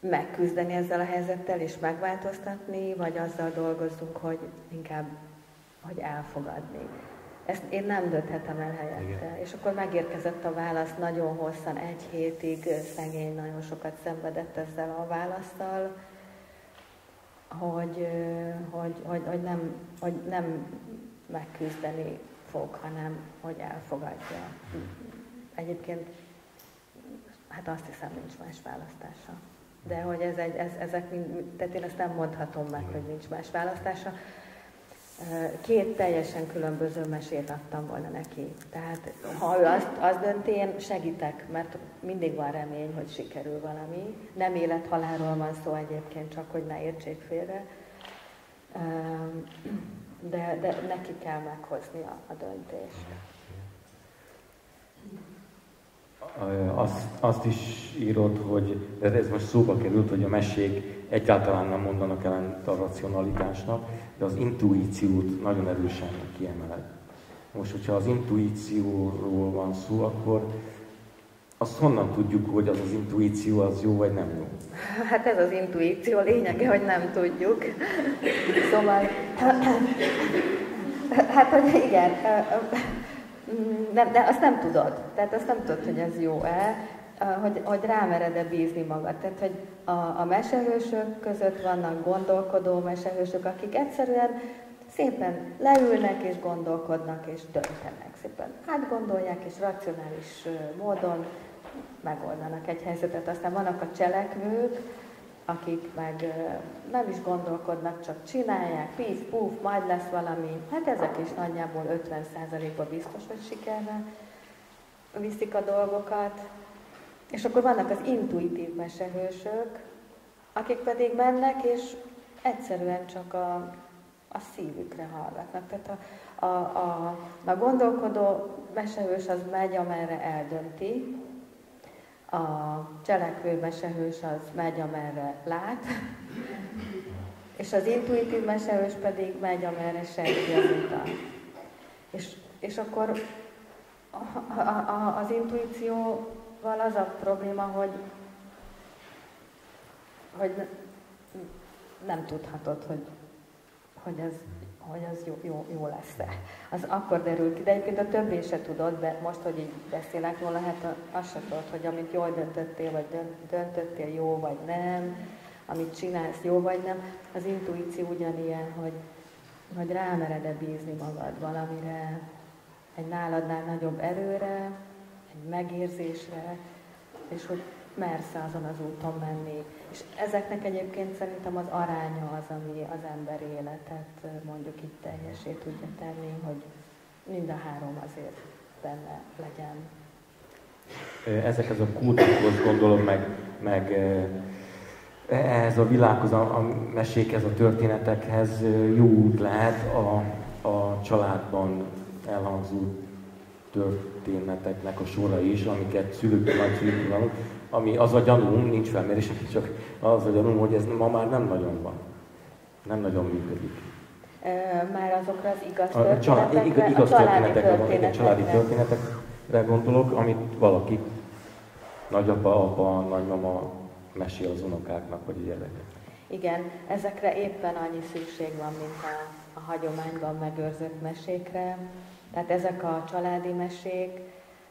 megküzdeni ezzel a helyzettel és megváltoztatni, vagy azzal dolgozzunk, hogy inkább hogy elfogadni. Ezt én nem dönthetem el helyette. Igen. És akkor megérkezett a válasz nagyon hosszan, egy hétig szegény nagyon sokat szenvedett ezzel a választal, hogy, hogy, hogy, hogy, nem, hogy nem megküzdeni fog, hanem hogy elfogadja. Egyébként hát azt hiszem nincs más választása. De hogy ez egy, ez, ezek mind, tehát én ezt nem mondhatom meg, hogy nincs más választása. Két teljesen különböző mesét adtam volna neki. Tehát ha ő azt, azt dönti, én segítek, mert mindig van remény, hogy sikerül valami. Nem élet-halálról van szó egyébként, csak hogy ne értsék félre. De, de neki kell meghozni a, a döntést. Azt, azt is írod, hogy ez most szóba került, hogy a mesék egyáltalán nem mondanak ellent a racionalitásnak, de az intuíciót nagyon erősen kiemeled. Most, hogyha az intuícióról van szó, akkor azt honnan tudjuk, hogy az az intuíció az jó vagy nem jó? Hát ez az intuíció lényege, hogy nem tudjuk. Szóval, hát hogy igen, nem, de azt nem tudod. Tehát azt nem tudod, hogy ez jó-e hogy, hogy rámered-e bízni magad. Tehát, hogy a, a mesehősök között vannak gondolkodó mesehősök, akik egyszerűen szépen leülnek és gondolkodnak és döntenek. Szépen átgondolják és racionális módon megoldanak egy helyzetet. Aztán vannak a cselekvők, akik meg nem is gondolkodnak, csak csinálják, píz, puf, majd lesz valami. Hát ezek is nagyjából 50%-ban biztos, hogy sikerre viszik a dolgokat. És akkor vannak az intuitív mesehősök, akik pedig mennek, és egyszerűen csak a, a szívükre hallgatnak. Tehát a, a, a, a gondolkodó mesehős az megy, amerre eldönti, a cselekvő mesehős az megy, amerre lát, és az intuitív mesehős pedig megy, amerre senki az utat. És, és akkor a, a, a, az intuíció Val az a probléma, hogy, hogy nem tudhatod, hogy, hogy ez, hogy ez jó, jó, jó lesz-e. Az akkor derül ki, de egyébként a többé se tudod, de most, hogy így beszélek róla, hát azt se tudod, hogy amit jól döntöttél, vagy döntöttél jó, vagy nem, amit csinálsz jó, vagy nem. Az intuíció ugyanilyen, hogy, hogy rámered-e bízni magad valamire, egy náladnál nagyobb erőre, megérzésre, és hogy mersz azon az úton menni. És ezeknek egyébként szerintem az aránya az, ami az ember életet mondjuk itt teljesé tudja tenni, hogy mind a három azért benne legyen. Ezekhez a kultúrhoz gondolom, meg, meg ehhez a világhoz, a, a mesékhez, a történetekhez jó út lehet a, a családban elhangzó történeteknek a sora is, amiket szülők, nagyszülők van, ami az a gyanúm, nincs felmérés, csak az a gyanúm, hogy ez ma már nem nagyon van. Nem nagyon működik. Már azokra az igaz történetekre, a, család, igaz, igaz a családi történetekre, családi történetekre gondolok, amit valaki, nagyapa, apa, nagymama mesél az unokáknak, vagy a gyerekek. Igen, ezekre éppen annyi szükség van, mint a, a hagyományban megőrzött mesékre. Tehát ezek a családi mesék,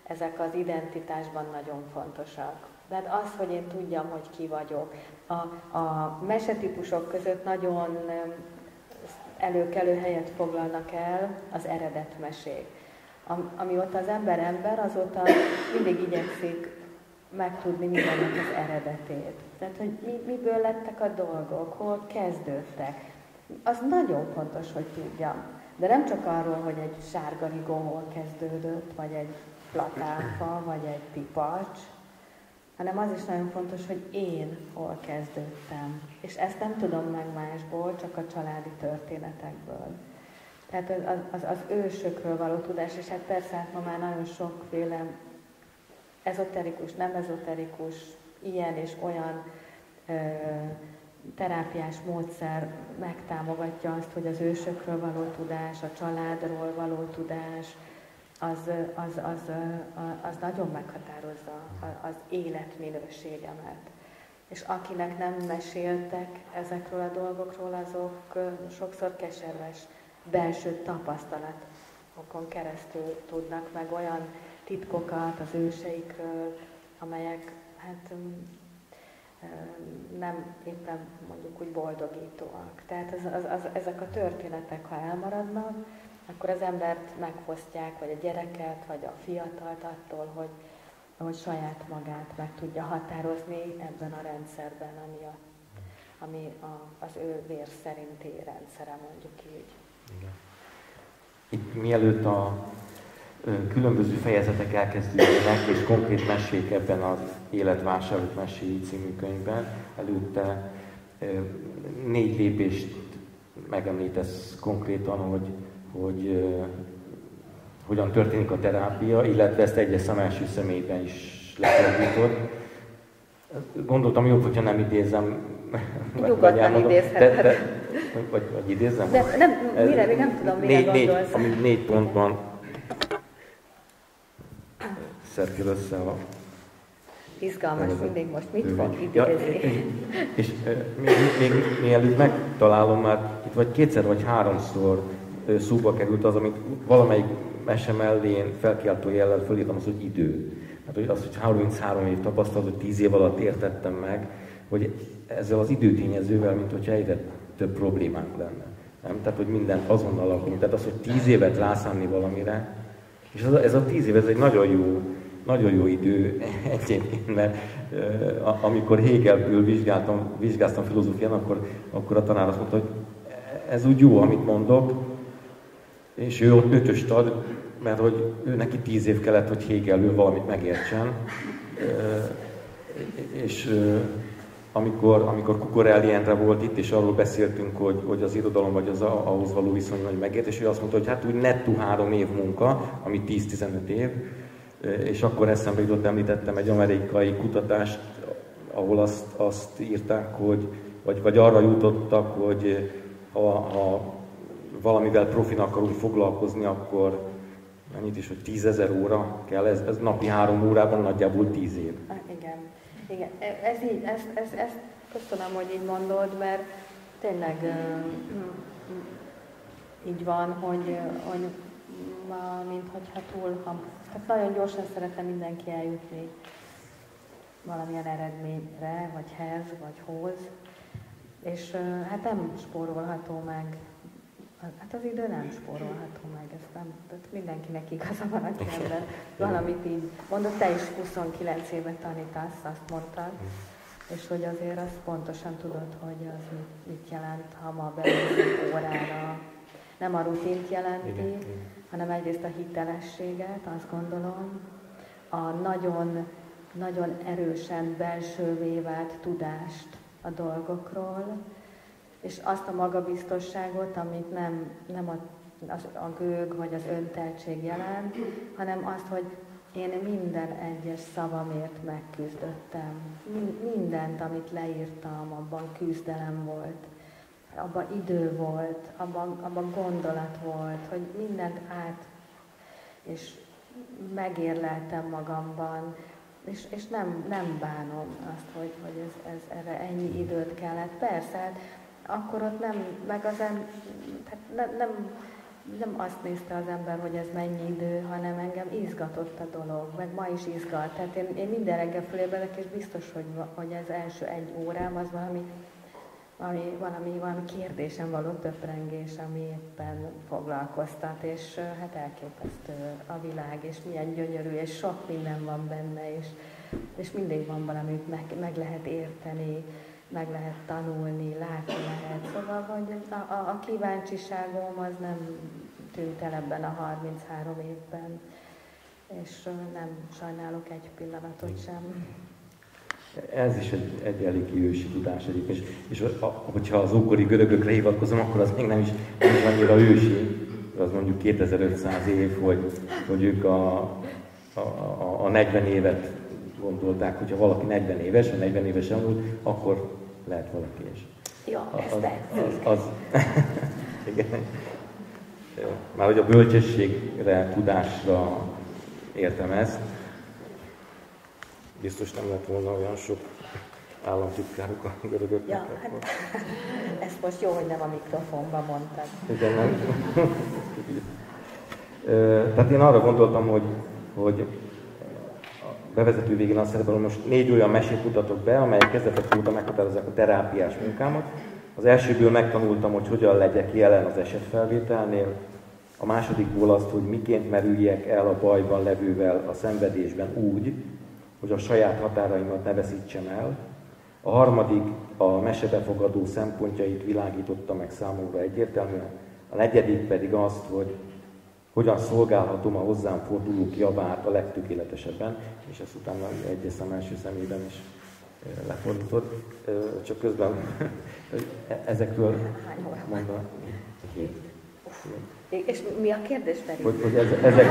ezek az identitásban nagyon fontosak. Tehát az, hogy én tudjam, hogy ki vagyok. A, a mesetípusok között nagyon előkelő helyet foglalnak el az eredet mesék. Amióta az ember ember, azóta mindig igyekszik megtudni mindennek az eredetét. Tehát, hogy mi, miből lettek a dolgok, hol kezdődtek. Az nagyon fontos, hogy tudjam. De nem csak arról, hogy egy sárga rigó hol kezdődött, vagy egy platáfa, vagy egy pipacs, hanem az is nagyon fontos, hogy én hol kezdődtem. És ezt nem tudom meg másból, csak a családi történetekből. Tehát az, az, az ősökről való tudás, és hát persze hát ma már nagyon sokféle ezoterikus, nem ezoterikus, ilyen és olyan ö, terápiás módszer megtámogatja azt, hogy az ősökről való tudás, a családról való tudás, az, az, az, az nagyon meghatározza az életminőségemet. És akinek nem meséltek ezekről a dolgokról, azok sokszor keserves belső tapasztalatokon keresztül tudnak meg olyan titkokat az őseikről, amelyek hát nem éppen mondjuk úgy boldogítóak. Tehát ez, az, az, ezek a történetek, ha elmaradnak, akkor az embert megfosztják, vagy a gyereket, vagy a fiatalt attól, hogy, hogy saját magát meg tudja határozni ebben a rendszerben, ami, a, ami a, az ő vér szerinti rendszere, mondjuk így. Igen. Itt mielőtt a különböző fejezetek elkezdődnek, és konkrét mesék ebben az Életvásárlók meséi című könyvben, előtte négy lépést megemlítesz konkrétan, hogy hogy hogyan történik a terápia, illetve ezt egyes szem első személyben is lefordítod. Gondoltam jobb, hogyha nem idézem. Nyugodtan idézheted. vagy, vagy idézem? De nem, mire, még nem tudom, mire négy, gondolsz. Négy, ami négy pontban szedtél össze a Izgalmas mindig most. Mit fog idézni? Ja, és, még, még, még mielőtt megtalálom, már itt vagy kétszer vagy háromszor szóba került az, amit valamelyik mese mellé én felkiáltó jellel fölírtam, az, hogy idő. Hát hogy az, hogy 33 év tapasztalat, hogy 10 év alatt értettem meg, hogy ezzel az időtényezővel, mint hogyha egyre több problémánk lenne. Nem? Tehát, hogy minden azonnal alakulunk. Tehát az, hogy 10 évet rászánni valamire, és ez a, ez a 10 év, ez egy nagyon jó, nagyon jó idő egyébként, mert amikor Hegelből vizsgáltam, vizsgáztam filozófián, akkor, akkor a tanár azt mondta, hogy ez úgy jó, amit mondok, és ő ott ötöst ad, mert hogy ő neki tíz év kellett, hogy Hegelből valamit megértsen. És amikor, amikor Kukorelli Endre volt itt, és arról beszéltünk, hogy, hogy az irodalom vagy az ahhoz való viszony vagy megért, és ő azt mondta, hogy hát úgy nettó három év munka, ami 10-15 év, és akkor eszembe jutott, említettem egy amerikai kutatást, ahol azt, azt írták, hogy, vagy, vagy arra jutottak, hogy ha, ha valamivel profin akarunk foglalkozni, akkor mennyit is, hogy tízezer óra kell, ez, ez napi három órában nagyjából tíz év. Igen, igen. E, ez így, ezt, ezt, ezt köszönöm, hogy így mondod, mert tényleg így van, hogy, hogy ma, mint hogyha túl, hát nagyon gyorsan szeretne mindenki eljutni valamilyen eredményre, vagy hez, vagy hoz, és hát nem spórolható meg. Hát az idő nem spórolható meg, ezt nem, tehát mindenkinek igaza van, aki ebben valamit így mondott, te is 29 éve tanítasz, azt mondtad, és hogy azért azt pontosan tudod, hogy az mit, mit jelent, ha ma beülünk órára. Nem a rutint jelenti, hanem egyrészt a hitelességet, azt gondolom, a nagyon, nagyon erősen belsővé vált tudást, a dolgokról, és azt a magabiztosságot, amit nem, nem a, az, a gőg vagy az önteltség jelent, hanem azt, hogy én minden egyes szavamért megküzdöttem. Mindent, amit leírtam, abban küzdelem volt, abban idő volt, abban, abban gondolat volt, hogy mindent át és megérleltem magamban, és, és nem, nem bánom azt, hogy, hogy ez, ez, erre ennyi időt kellett. Persze, hát akkor ott nem, meg az em, tehát nem, nem, nem azt nézte az ember, hogy ez mennyi idő, hanem engem izgatott a dolog, meg ma is izgat. Tehát én, én minden reggel fölébredek, és biztos, hogy, hogy ez első egy órám az valami valami, valami, valami kérdésem való töprengés, ami éppen foglalkoztat, és hát elképesztő a világ, és milyen gyönyörű, és sok minden van benne, és, és mindig van valamit meg, meg lehet érteni, meg lehet tanulni, látni lehet. Szóval, hogy a, a, a kíváncsiságom az nem tűnt el ebben a 33 évben, és nem sajnálok egy pillanatot sem. Ez is egy, egy elég ősi tudás egyébként, és, és a, hogyha az ókori görögökre hivatkozom, akkor az még nem is, nem is annyira ősi, az mondjuk 2500 év, hogy, hogy ők a, a, a, a 40 évet gondolták, hogyha valaki 40 éves, vagy 40 éves elmúlt, akkor lehet valaki is. Jó, ez az, az, az, igen. Már hogy a bölcsességre, tudásra értem ezt, biztos nem lett volna olyan sok államtitkáruk a görögöknek. Ja, hát, ezt most jó, hogy nem a mikrofonban mondtad. Igen, nem. Tehát én arra gondoltam, hogy, hogy a bevezető végén azt szeretném, hogy most négy olyan mesét mutatok be, amelyek kezdetek óta meghatározzák a terápiás munkámat. Az elsőből megtanultam, hogy hogyan legyek jelen az esetfelvételnél, a másodikból azt, hogy miként merüljek el a bajban levővel a szenvedésben úgy, hogy a saját határaimat ne veszítsem el. A harmadik a mesebefogadó szempontjait világította meg számomra egyértelműen. A negyedik pedig azt, hogy hogyan szolgálhatom a hozzám fordulók javát a legtökéletesebben, és ezt utána egyes szem első szemében is lefordított. Csak közben ezekről mondva. És mi a kérdés pedig? Hogy, hogy ezek,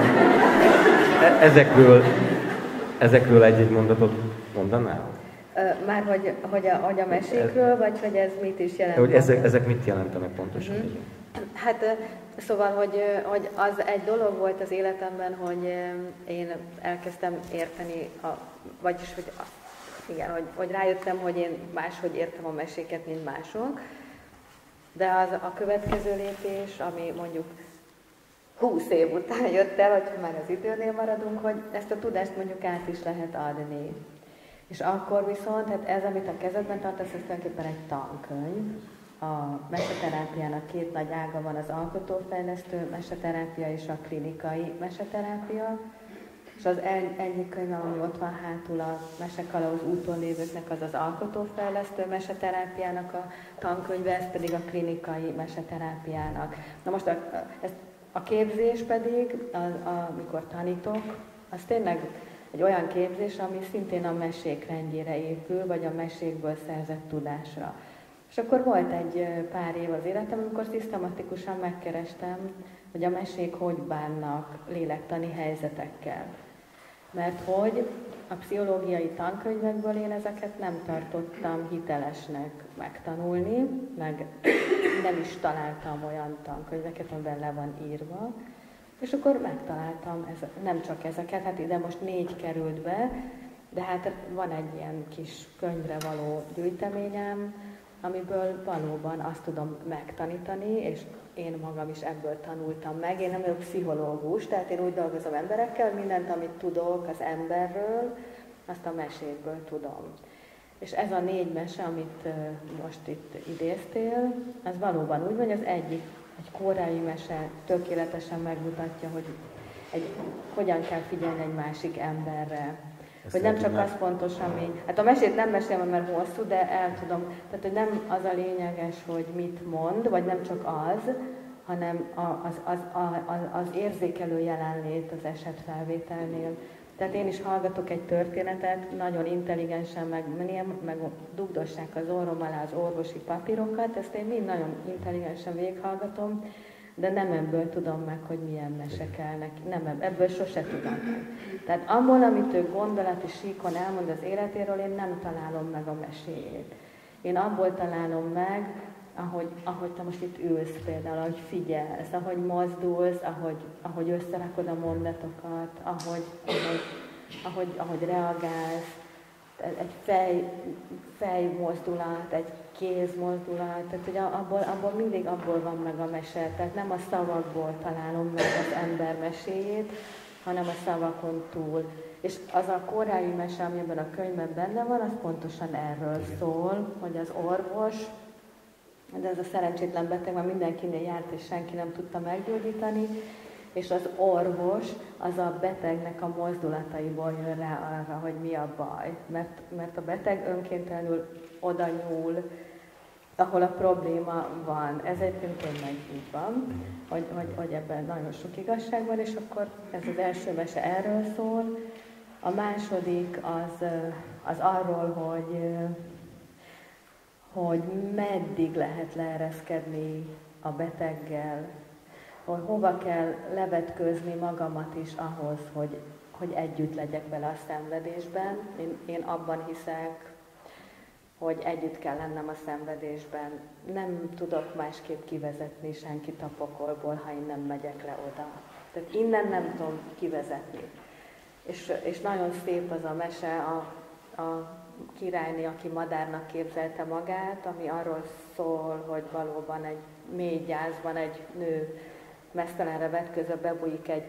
e, ezekről Ezekről egy-egy mondatot mondanál? Már hogy, hogy, a, hogy a mesékről, vagy hogy ez mit is jelent? Hogy ezek, ezek mit jelentenek pontosan? Uh-huh. Hát szóval, hogy, hogy az egy dolog volt az életemben, hogy én elkezdtem érteni, a, vagyis, hogy igen, hogy, hogy rájöttem, hogy én máshogy értem a meséket, mint mások, de az a következő lépés, ami mondjuk 20 év után jött el, hogyha már az időnél maradunk, hogy ezt a tudást mondjuk át is lehet adni. És akkor viszont, hát ez, amit a kezedben tartasz, ez tulajdonképpen egy tankönyv. A meseterápiának két nagy ága van, az alkotófejlesztő meseterápia és a klinikai meseterápia. És az egyik könyv, ami ott van hátul a Mesekalauz úton lévőknek, az az alkotófejlesztő meseterápiának a tankönyve, ez pedig a klinikai meseterápiának. Na most a, ezt a képzés pedig, amikor tanítok, az tényleg egy olyan képzés, ami szintén a mesék rendjére épül, vagy a mesékből szerzett tudásra. És akkor volt egy pár év az életem, amikor szisztematikusan megkerestem, hogy a mesék hogy bánnak lélektani helyzetekkel. Mert hogy a pszichológiai tankönyvekből én ezeket nem tartottam hitelesnek megtanulni, meg nem is találtam olyan tankönyveket, amiben le van írva. És akkor megtaláltam ez, nem csak ezeket, hát ide most négy került be, de hát van egy ilyen kis könyvre való gyűjteményem, amiből valóban azt tudom megtanítani, és én magam is ebből tanultam meg. Én nem vagyok pszichológus, tehát én úgy dolgozom emberekkel, mindent, amit tudok az emberről, azt a mesékből tudom. És ez a négy mese, amit most itt idéztél, az valóban úgy van, az egyik, egy korai mese tökéletesen megmutatja, hogy egy, hogyan kell figyelni egy másik emberre. Ezt hogy nem csak az fontos, ami... Hát a mesét nem mesélem, mert hosszú, de el tudom. Tehát, hogy nem az a lényeges, hogy mit mond, vagy nem csak az, hanem az, az, az, az érzékelő jelenlét az esetfelvételnél. Tehát én is hallgatok egy történetet, nagyon intelligensen, meg, meg dugdossák az orrom alá az orvosi papírokat, ezt én mind nagyon intelligensen végighallgatom, de nem ebből tudom meg, hogy milyen mese kell neki. Nem, ebből sose tudom meg. Tehát abból, amit ő gondolati síkon elmond az életéről, én nem találom meg a meséjét. Én abból találom meg, ahogy, ahogy te most itt ülsz például, ahogy figyelsz, ahogy mozdulsz, ahogy, ahogy összerakod a mondatokat, ahogy, ahogy, ahogy, ahogy reagálsz, egy fej, fejmozdulat, egy kézmozdulat, tehát hogy abból, abból mindig abból van meg a mese, tehát nem a szavakból találom meg az ember meséjét, hanem a szavakon túl. És az a korai mese, ami ebben a könyvben benne van, az pontosan erről szól, hogy az orvos de ez a szerencsétlen beteg már mindenkinél járt, és senki nem tudta meggyógyítani, és az orvos az a betegnek a mozdulataiból jön rá arra, hogy mi a baj. Mert, mert a beteg önkéntelenül oda nyúl, ahol a probléma van. Ez egyébként tényleg így van, hogy, hogy, hogy ebben nagyon sok igazság van, és akkor ez az első mese erről szól. A második az, az arról, hogy hogy meddig lehet leereszkedni a beteggel, hogy hova kell levetkőzni magamat is ahhoz, hogy, hogy együtt legyek vele a szenvedésben. Én, én abban hiszek, hogy együtt kell lennem a szenvedésben. Nem tudok másképp kivezetni senkit a pokolból, ha én nem megyek le oda. Tehát innen nem tudom kivezetni. És, és nagyon szép az a mese a, a királyné, aki madárnak képzelte magát, ami arról szól, hogy valóban egy mély gyászban egy nő mesztelenre vetközve bebújik egy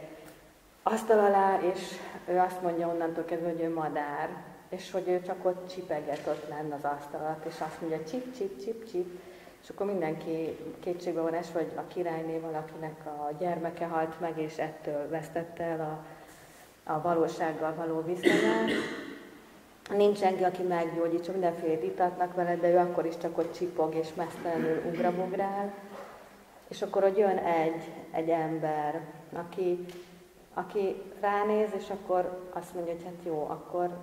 asztal alá, és ő azt mondja onnantól kezdve, hogy ő madár, és hogy ő csak ott csipeget ott lenne az asztalat, és azt mondja csip, csip, csip, csip, és akkor mindenki kétségbe van es, vagy a királyné valakinek a gyermeke halt meg, és ettől vesztette el a, a valósággal való viszonyát, Nincs senki, aki meggyógyítsa, mindenféle itatnak vele, de ő akkor is csak ott csipog és mesztelenül ugrabugrál. És akkor, hogy jön egy, egy ember, aki, aki ránéz, és akkor azt mondja, hogy hát jó, akkor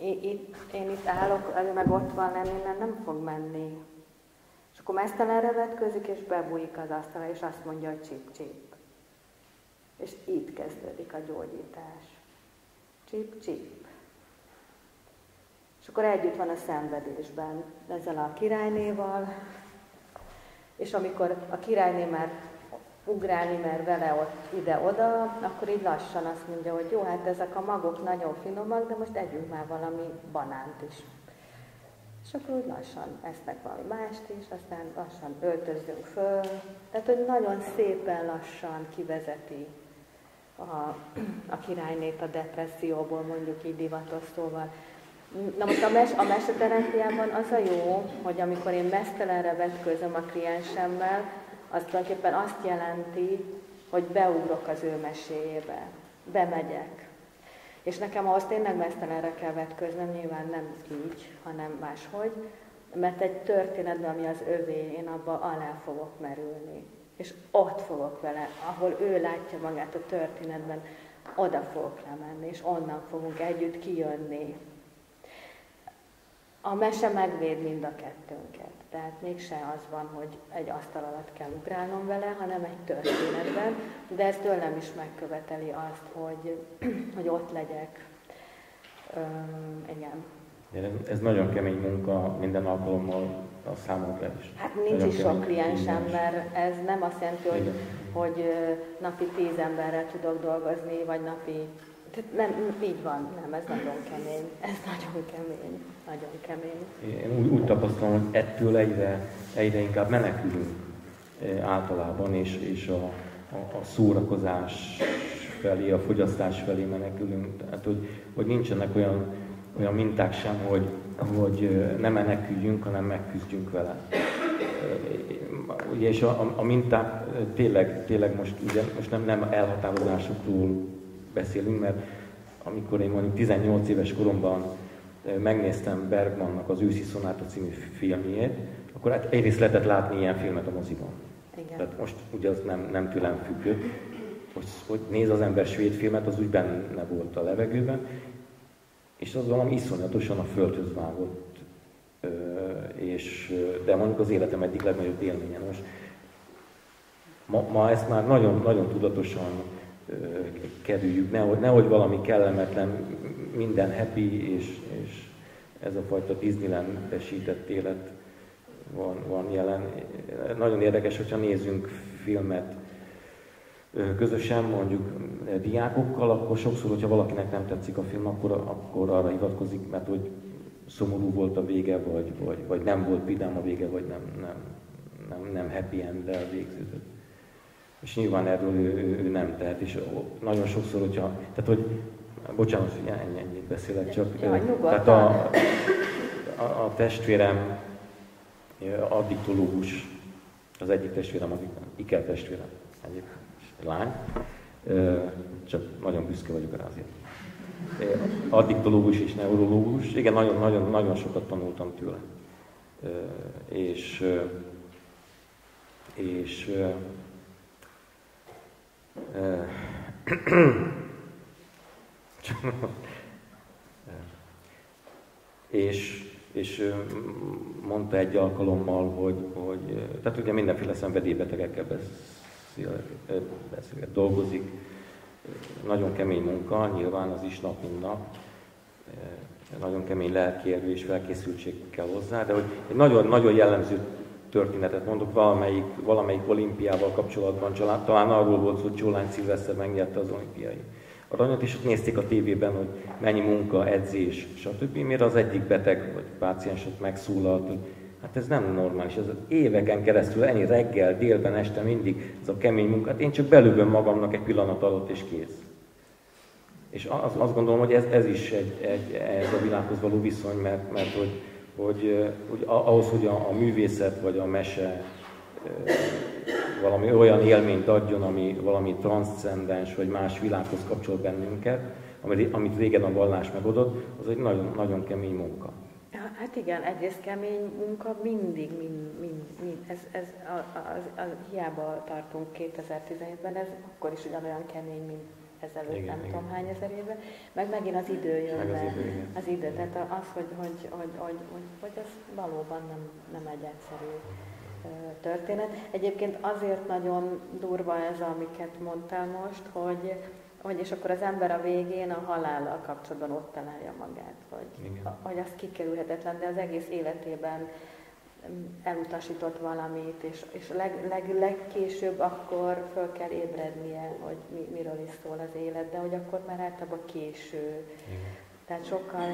én, én, itt állok, ő meg ott van lenni, mert nem fog menni. És akkor mesztelenre vetközik, és bebújik az asztalra, és azt mondja, hogy csip-csip. És itt kezdődik a gyógyítás. Csip-csip. És akkor együtt van a szenvedésben ezzel a királynéval, és amikor a királyné már ugrálni mer vele ott ide-oda, akkor így lassan azt mondja, hogy jó, hát ezek a magok nagyon finomak, de most együnk már valami banánt is. És akkor úgy lassan esznek valami mást is, aztán lassan öltözzünk föl. Tehát, hogy nagyon szépen lassan kivezeti a, a királynét a depresszióból, mondjuk így divatos szóval. Na most a, mes, a meseterápiában az a jó, hogy amikor én mesztelenre vetközöm a kliensemmel, az tulajdonképpen azt jelenti, hogy beugrok az ő meséjébe, bemegyek. És nekem ahhoz tényleg mesztelenre kell vetköznem, nyilván nem így, hanem máshogy, mert egy történetben, ami az övé, én abba alá fogok merülni. És ott fogok vele, ahol ő látja magát a történetben, oda fogok lemenni, és onnan fogunk együtt kijönni a mese megvéd mind a kettőnket. Tehát mégse az van, hogy egy asztal alatt kell ugrálnom vele, hanem egy történetben, de ez tőlem is megköveteli azt, hogy, hogy ott legyek. Üm, igen. Ez nagyon kemény munka minden alkalommal a számunkra is. Hát nincs is sok kliensem, mert ez nem azt jelenti, hogy, hogy napi tíz emberrel tudok dolgozni, vagy napi tehát nem, így van, nem, ez nagyon kemény. Ez nagyon kemény, nagyon kemény. Én úgy, úgy tapasztalom, hogy ettől egyre, egyre inkább menekülünk eh, általában, és, és a, a, a szórakozás felé, a fogyasztás felé menekülünk. Tehát, hogy, hogy nincsenek olyan, olyan minták sem, hogy, hogy eh, nem meneküljünk, hanem megküzdjünk vele. Eh, ugye, és a, a minták tényleg, tényleg most, ugye, most nem, nem elhatározásokról beszélünk, mert amikor én mondjuk 18 éves koromban megnéztem Bergmannak az Őszi Szonáta című filmjét, akkor hát egyrészt lehetett látni ilyen filmet a moziban. Igen. Tehát most ugye az nem, nem tőlem függött. hogy, hogy néz az ember svéd filmet, az úgy benne volt a levegőben, és az valami iszonyatosan a földhöz vágott, és, de mondjuk az életem egyik legnagyobb élménye. Most ma, ma ezt már nagyon, nagyon tudatosan kerüljük, nehogy, nehogy valami kellemetlen, minden happy, és, és ez a fajta Disneyland-esített élet van, van jelen. Nagyon érdekes, hogyha nézzünk filmet közösen, mondjuk diákokkal, akkor sokszor, hogyha valakinek nem tetszik a film, akkor, akkor arra hivatkozik, mert hogy szomorú volt a vége, vagy, vagy, vagy nem volt vidám a vége, vagy nem, nem, nem, nem happy end-del végződött. És nyilván erről ő, ő, ő nem tehet, és nagyon sokszor, hogyha, tehát hogy, bocsánat, hogy ennyi, ennyit beszélek, csak, ja, tehát a, a, a testvérem addiktológus, az egyik testvérem, az Iker testvérem, egyik lány, csak nagyon büszke vagyok rá azért. Addiktológus és neurológus, igen, nagyon, nagyon, nagyon sokat tanultam tőle. És, és és, és mondta egy alkalommal, hogy, hogy tehát ugye mindenféle szenvedélybetegekkel beszél, beszél, dolgozik, nagyon kemény munka, nyilván az is nap, mint nap, nagyon kemény lelkérő és felkészültség kell hozzá, de hogy egy nagyon, nagyon jellemző történetet mondok, valamelyik, valamelyik olimpiával kapcsolatban, család, talán arról volt hogy Csolány Szilveszter megnyerte az olimpiai aranyat, és ott nézték a tévében, hogy mennyi munka, edzés, stb. Mire az egyik beteg vagy páciens ott megszólalt, hogy hát ez nem normális, ez éveken keresztül, ennyi reggel, délben, este mindig, ez a kemény munka, hát én csak belőlem magamnak egy pillanat alatt, és kész. És az, azt gondolom, hogy ez, ez is egy, egy, ez a világhoz való viszony, mert, mert hogy hogy, hogy ahhoz, hogy a, a művészet vagy a mese valami olyan élményt adjon, ami valami transzcendens vagy más világhoz kapcsol bennünket, amit régen a vallás megadott, az egy nagyon, nagyon kemény munka. Hát igen, egyrészt kemény munka mindig, mind, mind, mind. Ez, ez a, a, a, a, hiába tartunk 2017-ben, ez akkor is ugyanolyan kemény, mint ezelőtt igen, nem igen. tudom hány ezer éve, meg megint az idő jön meg az idő, igen. az idő, tehát az, hogy, hogy, hogy, hogy, hogy, hogy ez valóban nem, nem egy egyszerű történet. Egyébként azért nagyon durva ez, amiket mondtál most, hogy, hogy és akkor az ember a végén a halállal kapcsolatban ott találja magát, hogy, hogy az kikerülhetetlen, de az egész életében elutasított valamit, és, és leg, leg, legkésőbb akkor föl kell ébrednie, hogy mi, miről is szól az élet, de hogy akkor már általában késő. Igen. Tehát sokkal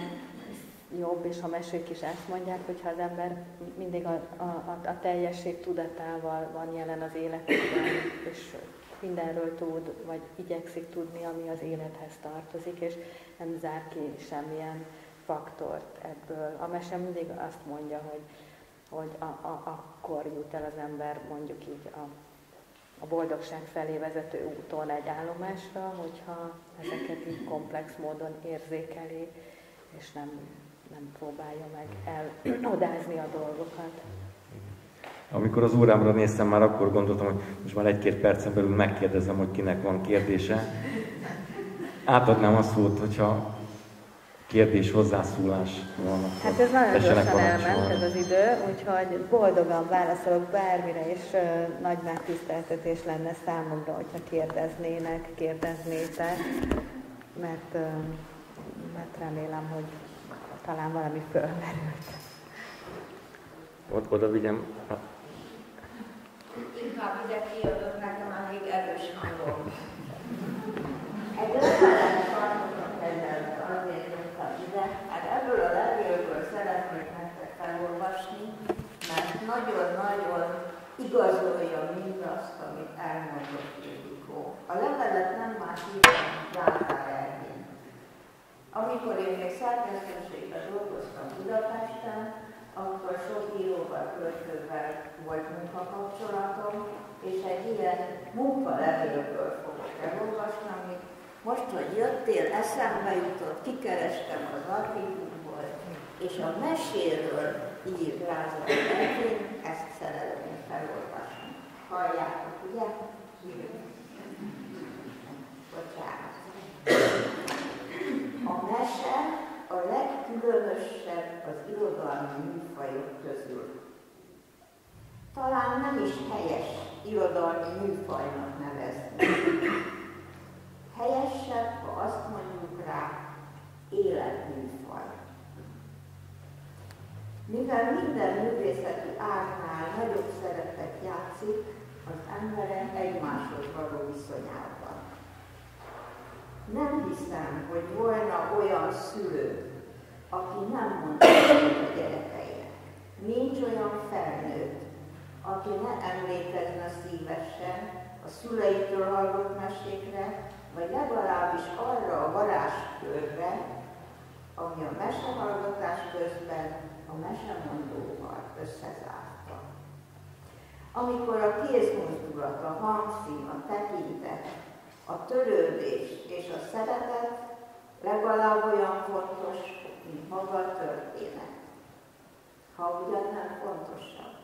jobb, és a mesék is ezt mondják, hogyha az ember mindig a, a, a, a teljesség tudatával van jelen az életében, és mindenről tud, vagy igyekszik tudni, ami az élethez tartozik, és nem zár ki semmilyen faktort ebből. A mese mindig azt mondja, hogy hogy a, a, akkor jut el az ember mondjuk így a, a boldogság felé vezető úton egy állomásra, hogyha ezeket így komplex módon érzékeli, és nem, nem próbálja meg elodázni a dolgokat. Amikor az órámra néztem, már akkor gondoltam, hogy most már egy-két percen belül megkérdezem, hogy kinek van kérdése. Átadnám a szót, hogyha kérdés, hozzászólás van. Hát ez nagyon gyorsan elment ez az idő, úgyhogy boldogan válaszolok bármire, és uh, nagy megtiszteltetés lenne számomra, hogyha kérdeznének, kérdeznétek, mert, uh, mert remélem, hogy talán valami fölmerült. Ott oda vigyem. Inkább ide kijövök, nekem elég erős hangom. Egy de hát ebből a levélből szeretnék nektek felolvasni, mert nagyon-nagyon igazolja mindazt, amit elmondott Ildikó. A levelet nem más írtam, Zátár Ervin. Amikor én még szerkesztőségben dolgoztam Budapesten, akkor sok íróval, költővel volt munkakapcsolatom, és egy ilyen munkalevélből fogok elolvasni, amit most, hogy jöttél, eszembe jutott, kikerestem az archívumból, és a meséről ír Lázár Ervin, ezt szerelően felolvasom. Halljátok, ugye? Hírünk. Bocsánat. A mese a legkülönösebb az irodalmi műfajok közül. Talán nem is helyes irodalmi műfajnak nevezni. Helyesebb, ha azt mondjuk rá, életműfaj. Mivel minden művészeti árnál nagyobb szerepet játszik az emberek egymáshoz való viszonyában. Nem hiszem, hogy volna olyan szülő, aki nem mondta a gyerekeinek. Nincs olyan felnőtt, aki ne emlékezne szívesen a szüleitől hallott mesékre, vagy legalábbis arra a varázskörre, ami a mesehallgatás közben a mesemondóval összezárta. Amikor a kézmozdulat, a hangszín, a tekintet, a törődés és a szeretet legalább olyan fontos, mint maga a történet. Ha ugyan nem fontosabb.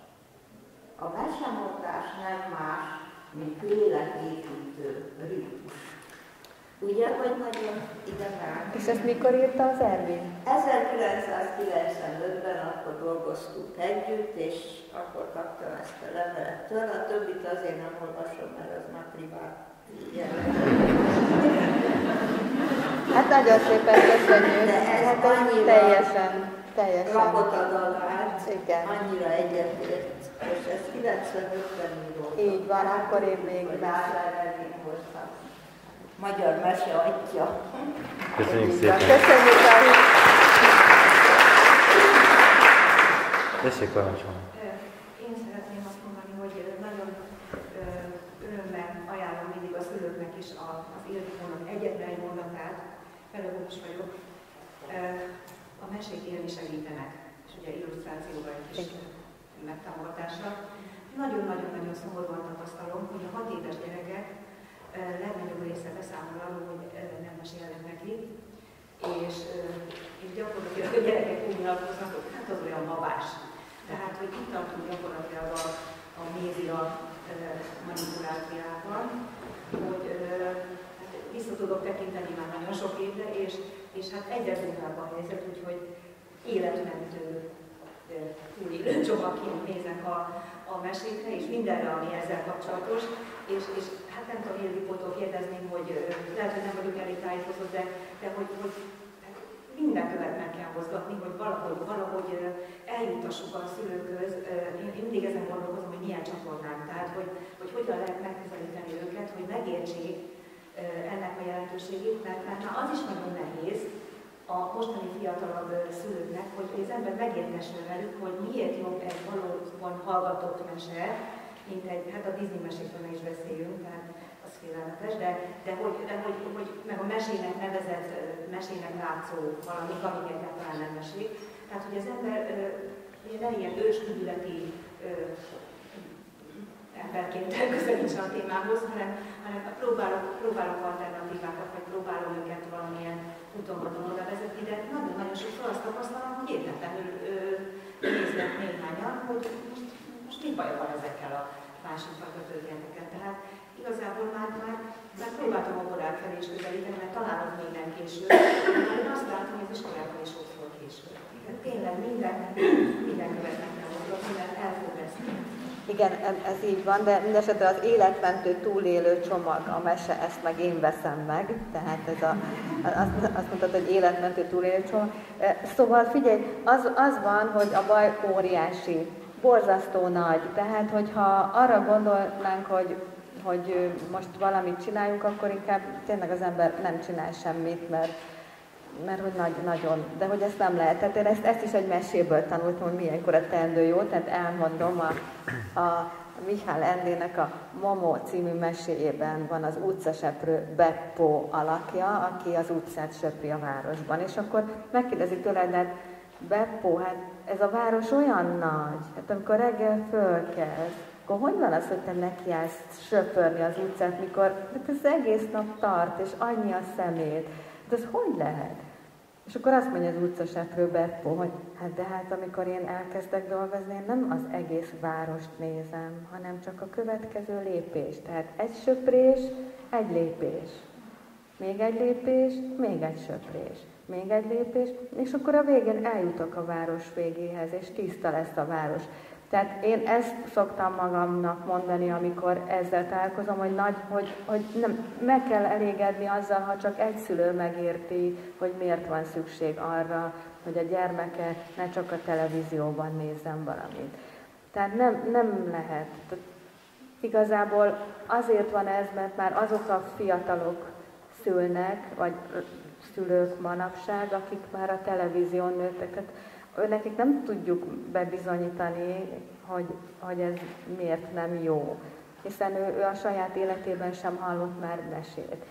A mesemondás nem más, mint léleképítő ritmus. Ugye, hogy nagyon ide már. És ezt mikor írta az Ervin? 1995-ben akkor dolgoztunk együtt, és akkor kaptam ezt a levelet tőle. A többit azért nem olvasom, mert az már privát Hát nagyon szépen köszönjük. De ez hát annyira teljesen, teljesen. Rakott a dalát, Igen. annyira egyetért, és ez 95-ben írott. Így van, akkor én még. Lázár Ervin hoztam. Magyar mese atya. Köszönjük szépen. Köszönjük Tessék parancsolni. Én szeretném azt mondani, hogy nagyon örömmel ajánlom mindig a szülőknek is a- az életmódnak egyetlen egy mondatát, pedagógus vagyok. A mesék élni segítenek, és ugye illusztrációval egy kis megtámogatásra. Nagyon-nagyon-nagyon szomorúan tapasztalom, hogy a hat éves gyerekek legnagyobb része beszámol arról, hogy nem mesélnek neki, és, és gyakorlatilag a gyerekek úgy nyilatkoznak, hogy hát az olyan babás. Tehát, hogy itt tartunk gyakorlatilag a, a média világban, hogy hát vissza tudok tekinteni már nagyon sok évre, és, és hát egyre durvább a helyzet, úgyhogy életmentő túlélő csomagként nézek a, a mesékre, és mindenre, ami ezzel kapcsolatos, és, és hát nem tudom, Ildikótól kérdezném, hogy lehet, hogy nem vagyok elég tájékozott, de, de hogy, hogy minden követ meg kell mozgatni, hogy valahogy, valahogy eljutassuk a szülőkhöz. Én, mindig ezen gondolkozom, hogy milyen csatornák, tehát hogy, hogy hogyan lehet megközelíteni őket, hogy megértsék ennek a jelentőségét, mert, mert már az is nagyon nehéz, a mostani fiatalabb szülőknek, hogy az ember megértessen velük, hogy miért jobb egy valóban hallgatott mese, mint egy, hát a Disney mesékről ne is beszéljünk, tehát az félelmetes, de, de, hogy, de hogy, hogy, meg a mesének nevezett, mesének látszó valamik, amik egyáltalán nem mesék. Tehát, hogy az ember ugye ne ilyen ősküdületi emberként közelítsen a témához, hanem, hanem próbálok, próbálok alternatívákat, vagy próbálom őket valamilyen vagy oda vezetni, de nagyon-nagyon sokszor azt tapasztalom, hogy értetlenül néznek néhányan, hogy most, most mi baj van ezekkel a másik fajta történeteket. Tehát igazából már, már, már próbáltam a korát felé is közelíteni, mert találok minden később, de én azt látom, hogy az iskolában is sokszor később. Tehát tényleg minden, minden követnek mozgatni, minden el fog veszni. Igen, ez így van, de mindesetre az életmentő túlélő csomag, a mese, ezt meg én veszem meg, tehát ez a, azt, azt mondtad, hogy életmentő túlélő csomag. Szóval figyelj, az, az van, hogy a baj óriási, borzasztó nagy, tehát hogyha arra gondolnánk, hogy hogy most valamit csináljunk, akkor inkább tényleg az ember nem csinál semmit, mert mert hogy nagy, nagyon, de hogy ezt nem lehet. Tehát én ezt, ezt is egy meséből tanultam, hogy milyenkor a teendő jó, tehát elmondom, a, a Mihály Endének a Momo című meséjében van az utcaseprő Beppo alakja, aki az utcát söpri a városban. És akkor megkérdezi tőle, de hát Beppo, hát ez a város olyan nagy, hát amikor reggel fölkezd, akkor hogy van az, hogy te nekiállsz söpörni az utcát, mikor hát ez egész nap tart, és annyi a szemét. Hát ez hogy lehet? És akkor azt mondja az utcaseprő Beppo, hogy hát de hát amikor én elkezdek dolgozni, én nem az egész várost nézem, hanem csak a következő lépés. Tehát egy söprés, egy lépés. Még egy lépés, még egy söprés, még egy lépés, és akkor a végén eljutok a város végéhez, és tiszta lesz a város. Tehát én ezt szoktam magamnak mondani, amikor ezzel találkozom, hogy, nagy, hogy, hogy nem, meg kell elégedni azzal, ha csak egy szülő megérti, hogy miért van szükség arra, hogy a gyermeke ne csak a televízióban nézzen valamit. Tehát nem, nem lehet. Igazából azért van ez, mert már azok a fiatalok szülnek, vagy szülők manapság, akik már a televízión nőttek. Tehát nekik nem tudjuk bebizonyítani, hogy, hogy ez miért nem jó, hiszen ő, ő a saját életében sem hallott már mesét.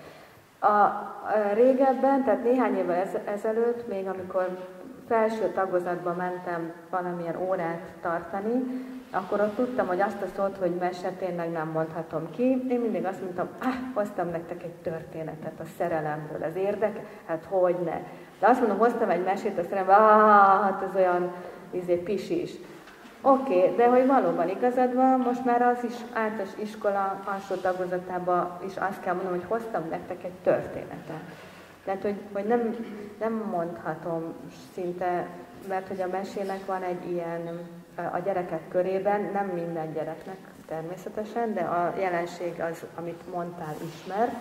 A, a régebben, tehát néhány évvel ez, ezelőtt, még amikor felső tagozatba mentem valamilyen órát tartani, akkor ott tudtam, hogy azt a szót, hogy mese tényleg nem mondhatom ki. Én mindig azt mondtam, ah, hoztam nektek egy történetet a szerelemről, az érdek, hát hogy ne. De azt mondom, hoztam egy mesét a szerelemről, ah, hát ez olyan izé, pisis. Oké, okay, de hogy valóban igazad van, most már az is általános iskola alsó tagozatában is azt kell mondom, hogy hoztam nektek egy történetet. Tehát, hogy, hogy nem, nem mondhatom szinte, mert hogy a mesének van egy ilyen a gyerekek körében, nem minden gyereknek természetesen, de a jelenség az, amit mondtál, ismert,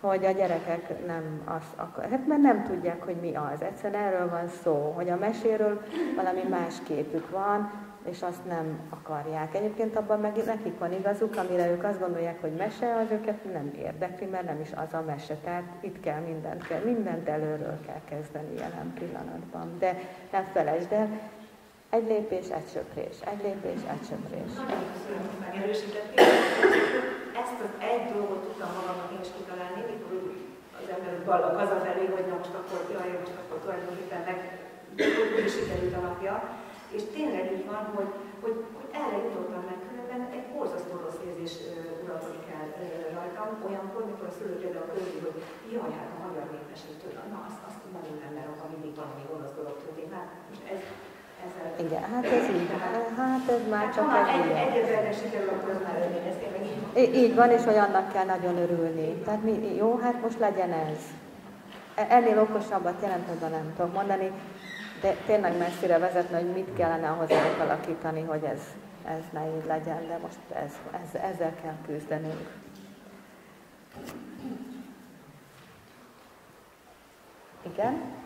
hogy a gyerekek nem azt akar, hát mert nem tudják, hogy mi az. Egyszerűen erről van szó, hogy a meséről valami más képük van, és azt nem akarják. Egyébként abban meg nekik van igazuk, amire ők azt gondolják, hogy mese, az őket nem érdekli, mert nem is az a mese. Tehát itt kell mindent, kell, mindent előről kell kezdeni jelen pillanatban. De ne felejtsd el, egy lépés, egy söprés, egy lépés, egy söprés. Megerősítettél. Ezt az egy dolgot tudtam magamnak én is kitalálni, mikor az ember ballak hazafelé, hogy na most akkor, jaj, most akkor tulajdonképpen meg is sikerült a napja. És tényleg így van, hogy, hogy, hogy erre jutottam meg, különben egy borzasztó rossz érzés uralkodik el rajtam, olyankor, mikor a szülő például közli, hogy jaj, hát a magyar népesítő, na azt, azt nagyon nem mert mindig valami gonosz dolog történik. Hát most ez, igen, hát ez így, hát ez már hát csak egy ilyen. Így van, és hogy annak kell nagyon örülni. Tehát mi, jó, hát most legyen ez. E, ennél okosabbat jelentőben nem tudok mondani, tényleg messzire vezetne, hogy mit kellene ahhoz átalakítani, hogy ez, ez ne így legyen, de most ez, ez, ezzel kell küzdenünk. Igen?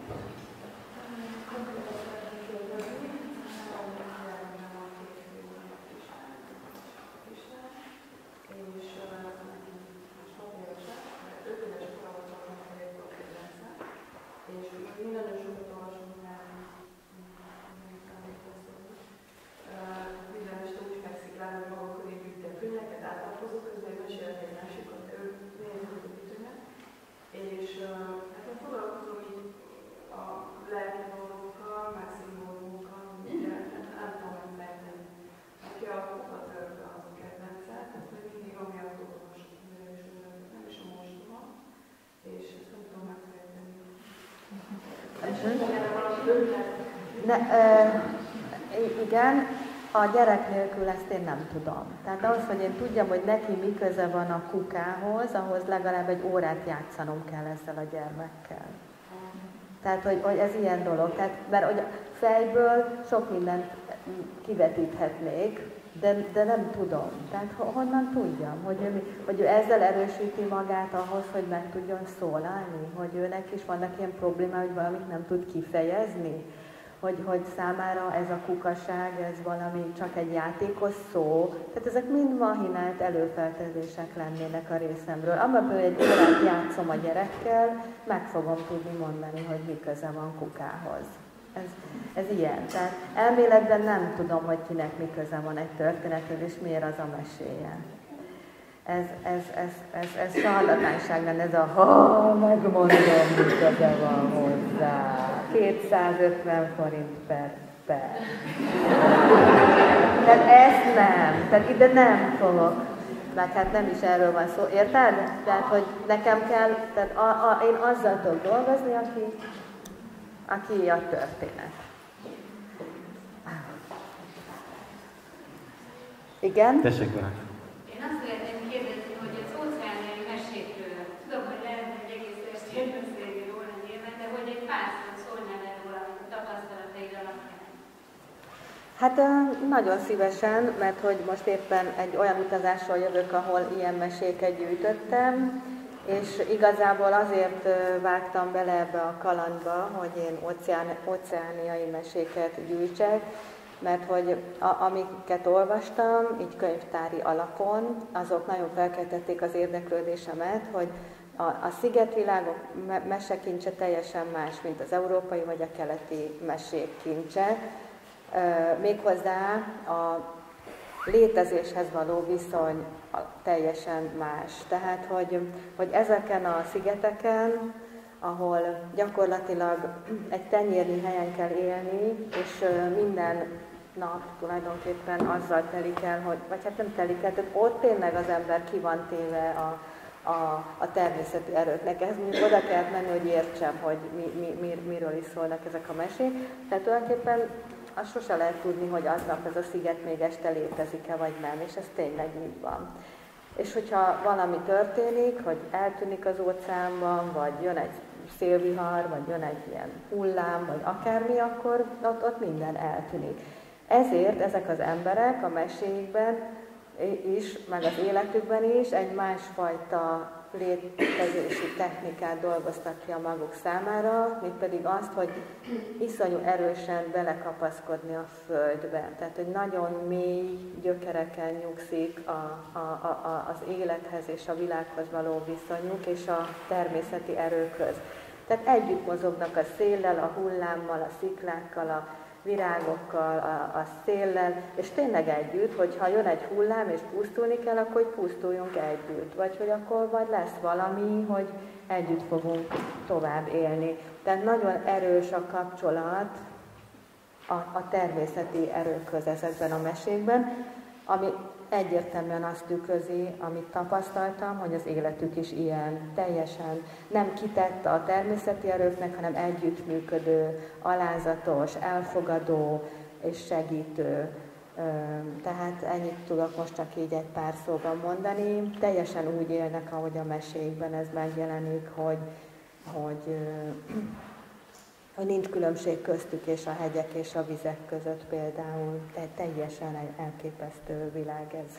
A gyerek nélkül ezt én nem tudom. Tehát az, hogy én tudjam, hogy neki mi köze van a kukához, ahhoz legalább egy órát játszanom kell ezzel a gyermekkel. Tehát, hogy, hogy ez ilyen dolog. Tehát, mert hogy fejből sok mindent kivetíthetnék, de, de nem tudom. Tehát honnan tudjam, hogy ő, hogy ő ezzel erősíti magát ahhoz, hogy meg tudjon szólalni, hogy őnek is vannak ilyen problémák, hogy valamit nem tud kifejezni, hogy, hogy számára ez a kukaság, ez valami csak egy játékos szó. Tehát ezek mind mahinált előfeltezések lennének a részemről. Abban, hogy egy órát játszom a gyerekkel, meg fogom tudni mondani, hogy mi köze van kukához. Ez, ez ilyen. Tehát elméletben nem tudom, hogy kinek mi köze van egy történethez, és miért az a meséje. Ez, ez, ez, ez, ez sarlatánság lenne, ez a ha, megmondom, mi köze van hozzá. 250 forint per per. Tehát ezt nem, tehát ide nem fogok. Meg hát nem is erről van szó, érted? Tehát, hogy nekem kell, tehát a, a, én azzal tudok dolgozni, aki, aki a történet. Igen? Tessék, Én azt szeretném kérdezni, hogy az óceániai mesékről, tudom, hogy lehet, hogy egész Hát nagyon szívesen, mert hogy most éppen egy olyan utazásról jövök, ahol ilyen meséket gyűjtöttem, és igazából azért vágtam bele ebbe a kalandba, hogy én oceán, oceániai meséket gyűjtsek, mert hogy a, amiket olvastam, így könyvtári alapon, azok nagyon felkeltették az érdeklődésemet, hogy a, a szigetvilágok me, mesekincse teljesen más, mint az európai vagy a keleti mesék kincse. Méghozzá a létezéshez való viszony teljesen más. Tehát, hogy, hogy ezeken a szigeteken, ahol gyakorlatilag egy tenyérnyi helyen kell élni, és minden nap tulajdonképpen azzal telik el, hogy, vagy hát nem telik el, tehát ott tényleg az ember ki van téve a, a, a természeti erőknek. Ez mondjuk oda kellett menni, hogy értsem, hogy mi, mi, mi, miről is szólnak ezek a mesék. Tehát tulajdonképpen azt sose lehet tudni, hogy aznap ez a sziget még este létezik-e, vagy nem, és ez tényleg így van. És hogyha valami történik, hogy eltűnik az óceánban, vagy jön egy szélvihar, vagy jön egy ilyen hullám, vagy akármi, akkor ott, ott minden eltűnik. Ezért ezek az emberek a meséikben is, meg az életükben is egy másfajta létezési technikát dolgoztak ki a maguk számára, mint pedig azt, hogy iszonyú erősen belekapaszkodni a földbe. Tehát, hogy nagyon mély gyökereken nyugszik a, a, a, az élethez és a világhoz való viszonyuk és a természeti erőkhöz. Tehát együtt mozognak a széllel, a hullámmal, a sziklákkal, a virágokkal, a, a széllel, és tényleg együtt, hogyha jön egy hullám és pusztulni kell, akkor hogy pusztuljunk együtt. Vagy hogy akkor vagy lesz valami, hogy együtt fogunk tovább élni. Tehát nagyon erős a kapcsolat a, a természeti erőkhöz ezekben a mesékben, ami egyértelműen azt tükrözi, amit tapasztaltam, hogy az életük is ilyen, teljesen nem kitett a természeti erőknek, hanem együttműködő, alázatos, elfogadó és segítő. Tehát ennyit tudok most csak így egy pár szóban mondani. Teljesen úgy élnek, ahogy a mesékben ez megjelenik, hogy, hogy hogy nincs különbség köztük és a hegyek és a vizek között például. Te, teljesen elképesztő világ ez.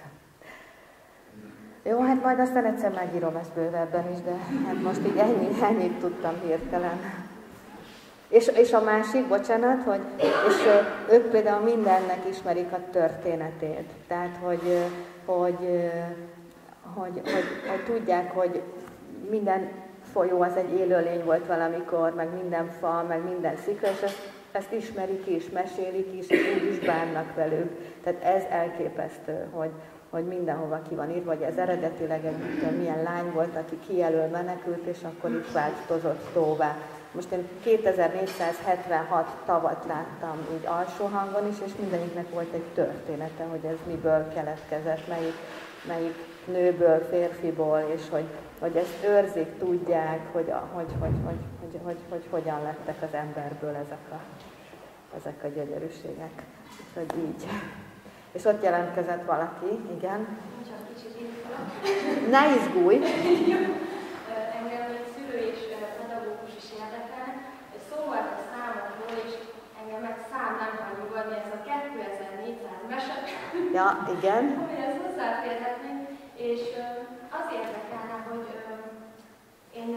Jó, hát majd aztán egyszer megírom ezt bővebben is, de hát most így ennyi, ennyit tudtam hirtelen. És, és a másik, bocsánat, hogy és ők például mindennek ismerik a történetét. Tehát, hogy, hogy, hogy, hogy, hogy tudják, hogy minden folyó az egy élőlény volt valamikor, meg minden fa, meg minden szikla, és ezt, ezt ismerik is, mesélik is, és úgy is bánnak velük. Tehát ez elképesztő, hogy, hogy mindenhova ki van írva, hogy ez eredetileg egy milyen lány volt, aki kijelöl menekült, és akkor itt változott tóvá. Most én 2476 tavat láttam így alsó hangon is, és mindeniknek volt egy története, hogy ez miből keletkezett, melyik, melyik nőből, férfiból, és hogy hogy ezt őrzik, tudják, hogy, hogy, hogy, hogy, hogy, hogy, hogy hogyan lettek az emberből ezek a, ezek a gyönyörűségek. Hogy így. És ott jelentkezett valaki, igen. Csak kicsit Ne izgulj! Engem egy szülő és pedagógus is érdekel. Egy szó volt a számokról, és engem egy szám nem nyugodni, ez a 2400 mese. Ja, igen. Amihez hozzáférhetnénk, és az érdekelne, hogy én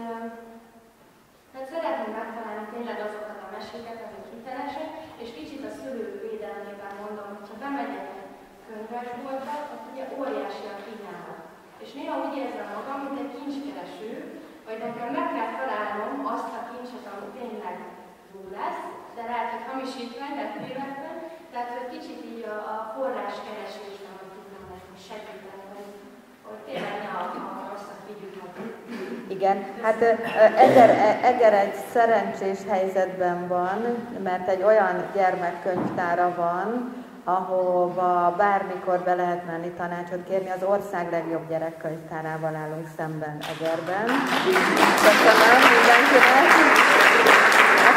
tehát szeretném megtalálni tényleg azokat a meséket, amik hitelesek, és kicsit a szülők védelmében mondom, hogyha bemegyek egy könyvesboltba, ott ugye óriási a kínálat. És néha úgy érzem magam, mint egy kincskereső, hogy nekem meg kell találnom azt a kincset, ami tényleg jó lesz, de lehet, hogy hamisítvány, lehet véletlen, tehát hogy kicsit így a, a forráskeresésben tudnám nekünk segíteni, igen, hát Eger, Eger egy szerencsés helyzetben van, mert egy olyan gyermekkönyvtára van, ahova bármikor be lehet menni tanácsot kérni. Az ország legjobb gyerekkönyvtárával állunk szemben Egerben. Köszönöm mindenkinek!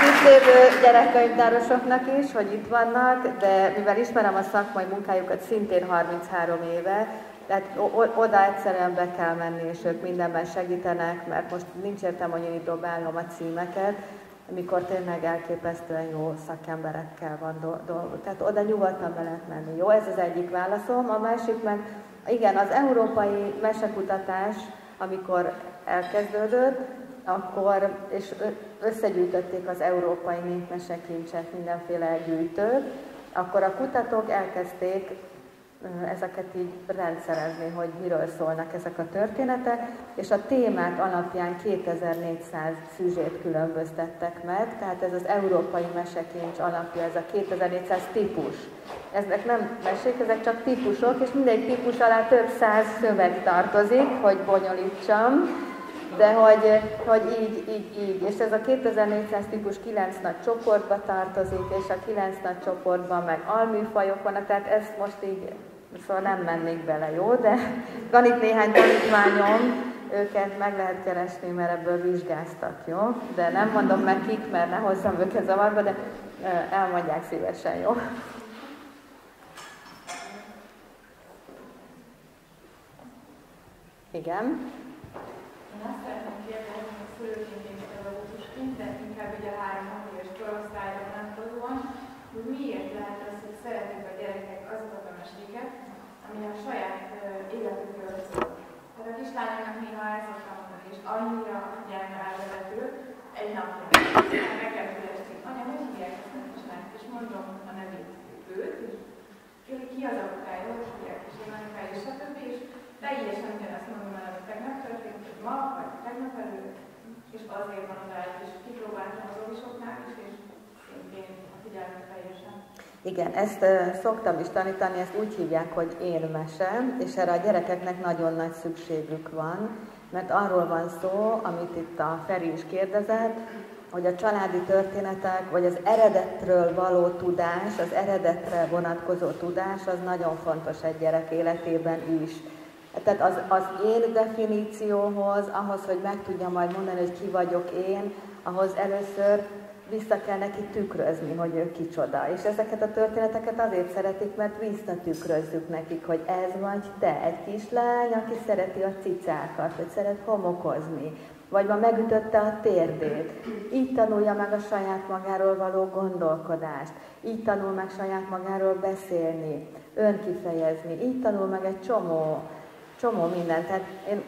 Itt lévő gyerekkönyvtárosoknak is, hogy itt vannak, de mivel ismerem a szakmai munkájukat szintén 33 éve, tehát oda egyszerűen be kell menni, és ők mindenben segítenek, mert most nincs értem, hogy én itt dobálom a címeket, amikor tényleg elképesztően jó szakemberekkel van dolgok. Tehát oda nyugodtan be lehet menni. Jó, ez az egyik válaszom. A másik meg, igen, az európai mesekutatás, amikor elkezdődött, akkor, és összegyűjtötték az európai népmesekincset, mindenféle gyűjtőt, akkor a kutatók elkezdték ezeket így rendszerezni, hogy miről szólnak ezek a történetek, és a témák alapján 2400 szüzsét különböztettek meg, tehát ez az európai mesekincs alapja, ez a 2400 típus. Ezek nem mesék, ezek csak típusok, és mindegy típus alá több száz szöveg tartozik, hogy bonyolítsam, de hogy, hogy így, így, így. És ez a 2400 típus 9 nagy csoportba tartozik, és a 9 nagy csoportban meg alműfajok vannak, tehát ezt most így Szóval nem mennék bele, jó? De van itt néhány tanítványom, őket meg lehet keresni, mert ebből vizsgáztak, jó? De nem mondom meg kik, mert ne hozzam őket zavarba, de elmondják szívesen, jó? Igen? Én azt szeretném kérdezni, hogy szülőként és pedagógusként, de inkább ugye a három éves korosztályra vonatkozóan, hogy miért lehet az, hogy szeretik a gyerekek azokat a meséket, ami a saját életükről szól. A kislányoknak néha el szoktam mondani, és annyira figyelme elvezető, egy nap meg kell kérdezni, anya, hogy hívják? Ezt a kislányt, és mondom a nevét. Őt, és ki az apukája, hogy hívják, és én anyukája, és stb. És teljesen ugyanazt mondom el, hogy tegnap történt, hogy ma, vagy tegnap előtt, és azért van oda és kipróbáltam az ovisoknál is, és szintén a figyelmet teljesen. Igen, ezt szoktam is tanítani, ezt úgy hívják, hogy én mese, és erre a gyerekeknek nagyon nagy szükségük van, mert arról van szó, amit itt a Feri is kérdezett, hogy a családi történetek, vagy az eredetről való tudás, az eredetre vonatkozó tudás, az nagyon fontos egy gyerek életében is. Tehát az, az én definícióhoz, ahhoz, hogy meg tudjam majd mondani, hogy ki vagyok én, ahhoz először vissza kell neki tükrözni, hogy ő kicsoda. És ezeket a történeteket azért szeretik, mert visszatükrözzük nekik, hogy ez vagy te, egy kislány, aki szereti a cicákat, vagy szeret homokozni, vagy ma megütötte a térdét. Így tanulja meg a saját magáról való gondolkodást, így tanul meg saját magáról beszélni, önkifejezni, így tanul meg egy csomó, csomó mindent. Tehát én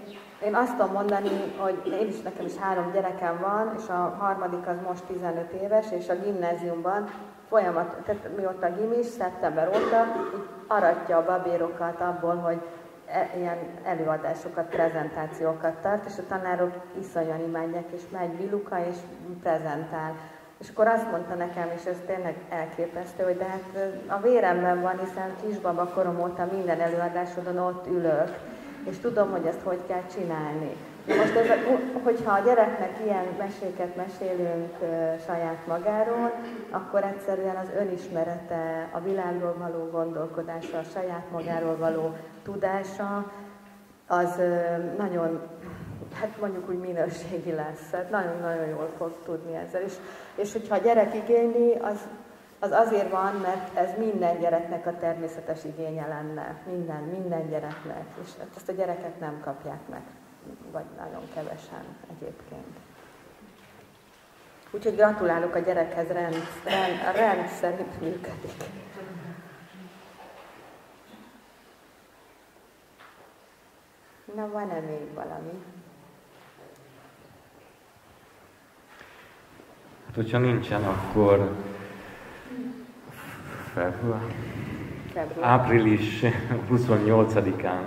én azt tudom mondani, hogy én is, nekem is három gyerekem van, és a harmadik az most 15 éves, és a gimnáziumban folyamat, tehát mióta gimis, szeptember óta, így aratja a babérokat abból, hogy e, ilyen előadásokat, prezentációkat tart, és a tanárok iszonyan imádják, és megy Viluka, és prezentál. És akkor azt mondta nekem, és ez tényleg elképesztő, hogy de hát a véremben van, hiszen kisbaba korom óta minden előadásodon ott ülök, és tudom, hogy ezt hogy kell csinálni. Most ez, hogyha a gyereknek ilyen meséket mesélünk saját magáról, akkor egyszerűen az önismerete, a világról való gondolkodása, a saját magáról való tudása, az nagyon, hát mondjuk úgy minőségi lesz, hát nagyon-nagyon jól fog tudni ezzel. És, és hogyha a gyerek igényli, az az azért van, mert ez minden gyereknek a természetes igénye lenne. Minden, minden gyereknek. És ezt a gyerekek nem kapják meg. Vagy nagyon kevesen egyébként. Úgyhogy gratulálok a gyerekhez, rend, rend, a rend szerint működik. Na, van-e még valami? Hát, hogyha nincsen, akkor február. február. Április 28-án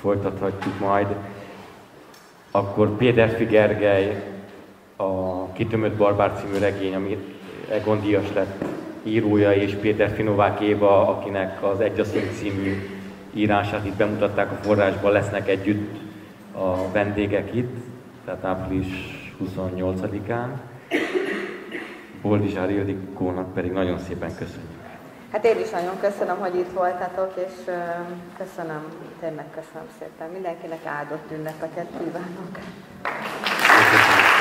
folytathatjuk majd. Akkor Péter Figergely, a Kitömött Barbár című regény, ami Egon Díjas lett írója, és Péter Finovák Éva, akinek az Egyasszony című írását itt bemutatták a forrásban, lesznek együtt a vendégek itt, tehát április 28-án. Boldizsár Ildikónak pedig nagyon szépen köszönjük. Hát én is nagyon köszönöm, hogy itt voltatok, és köszönöm, tényleg köszönöm szépen. Mindenkinek áldott ünnepeket kívánok. Köszönöm.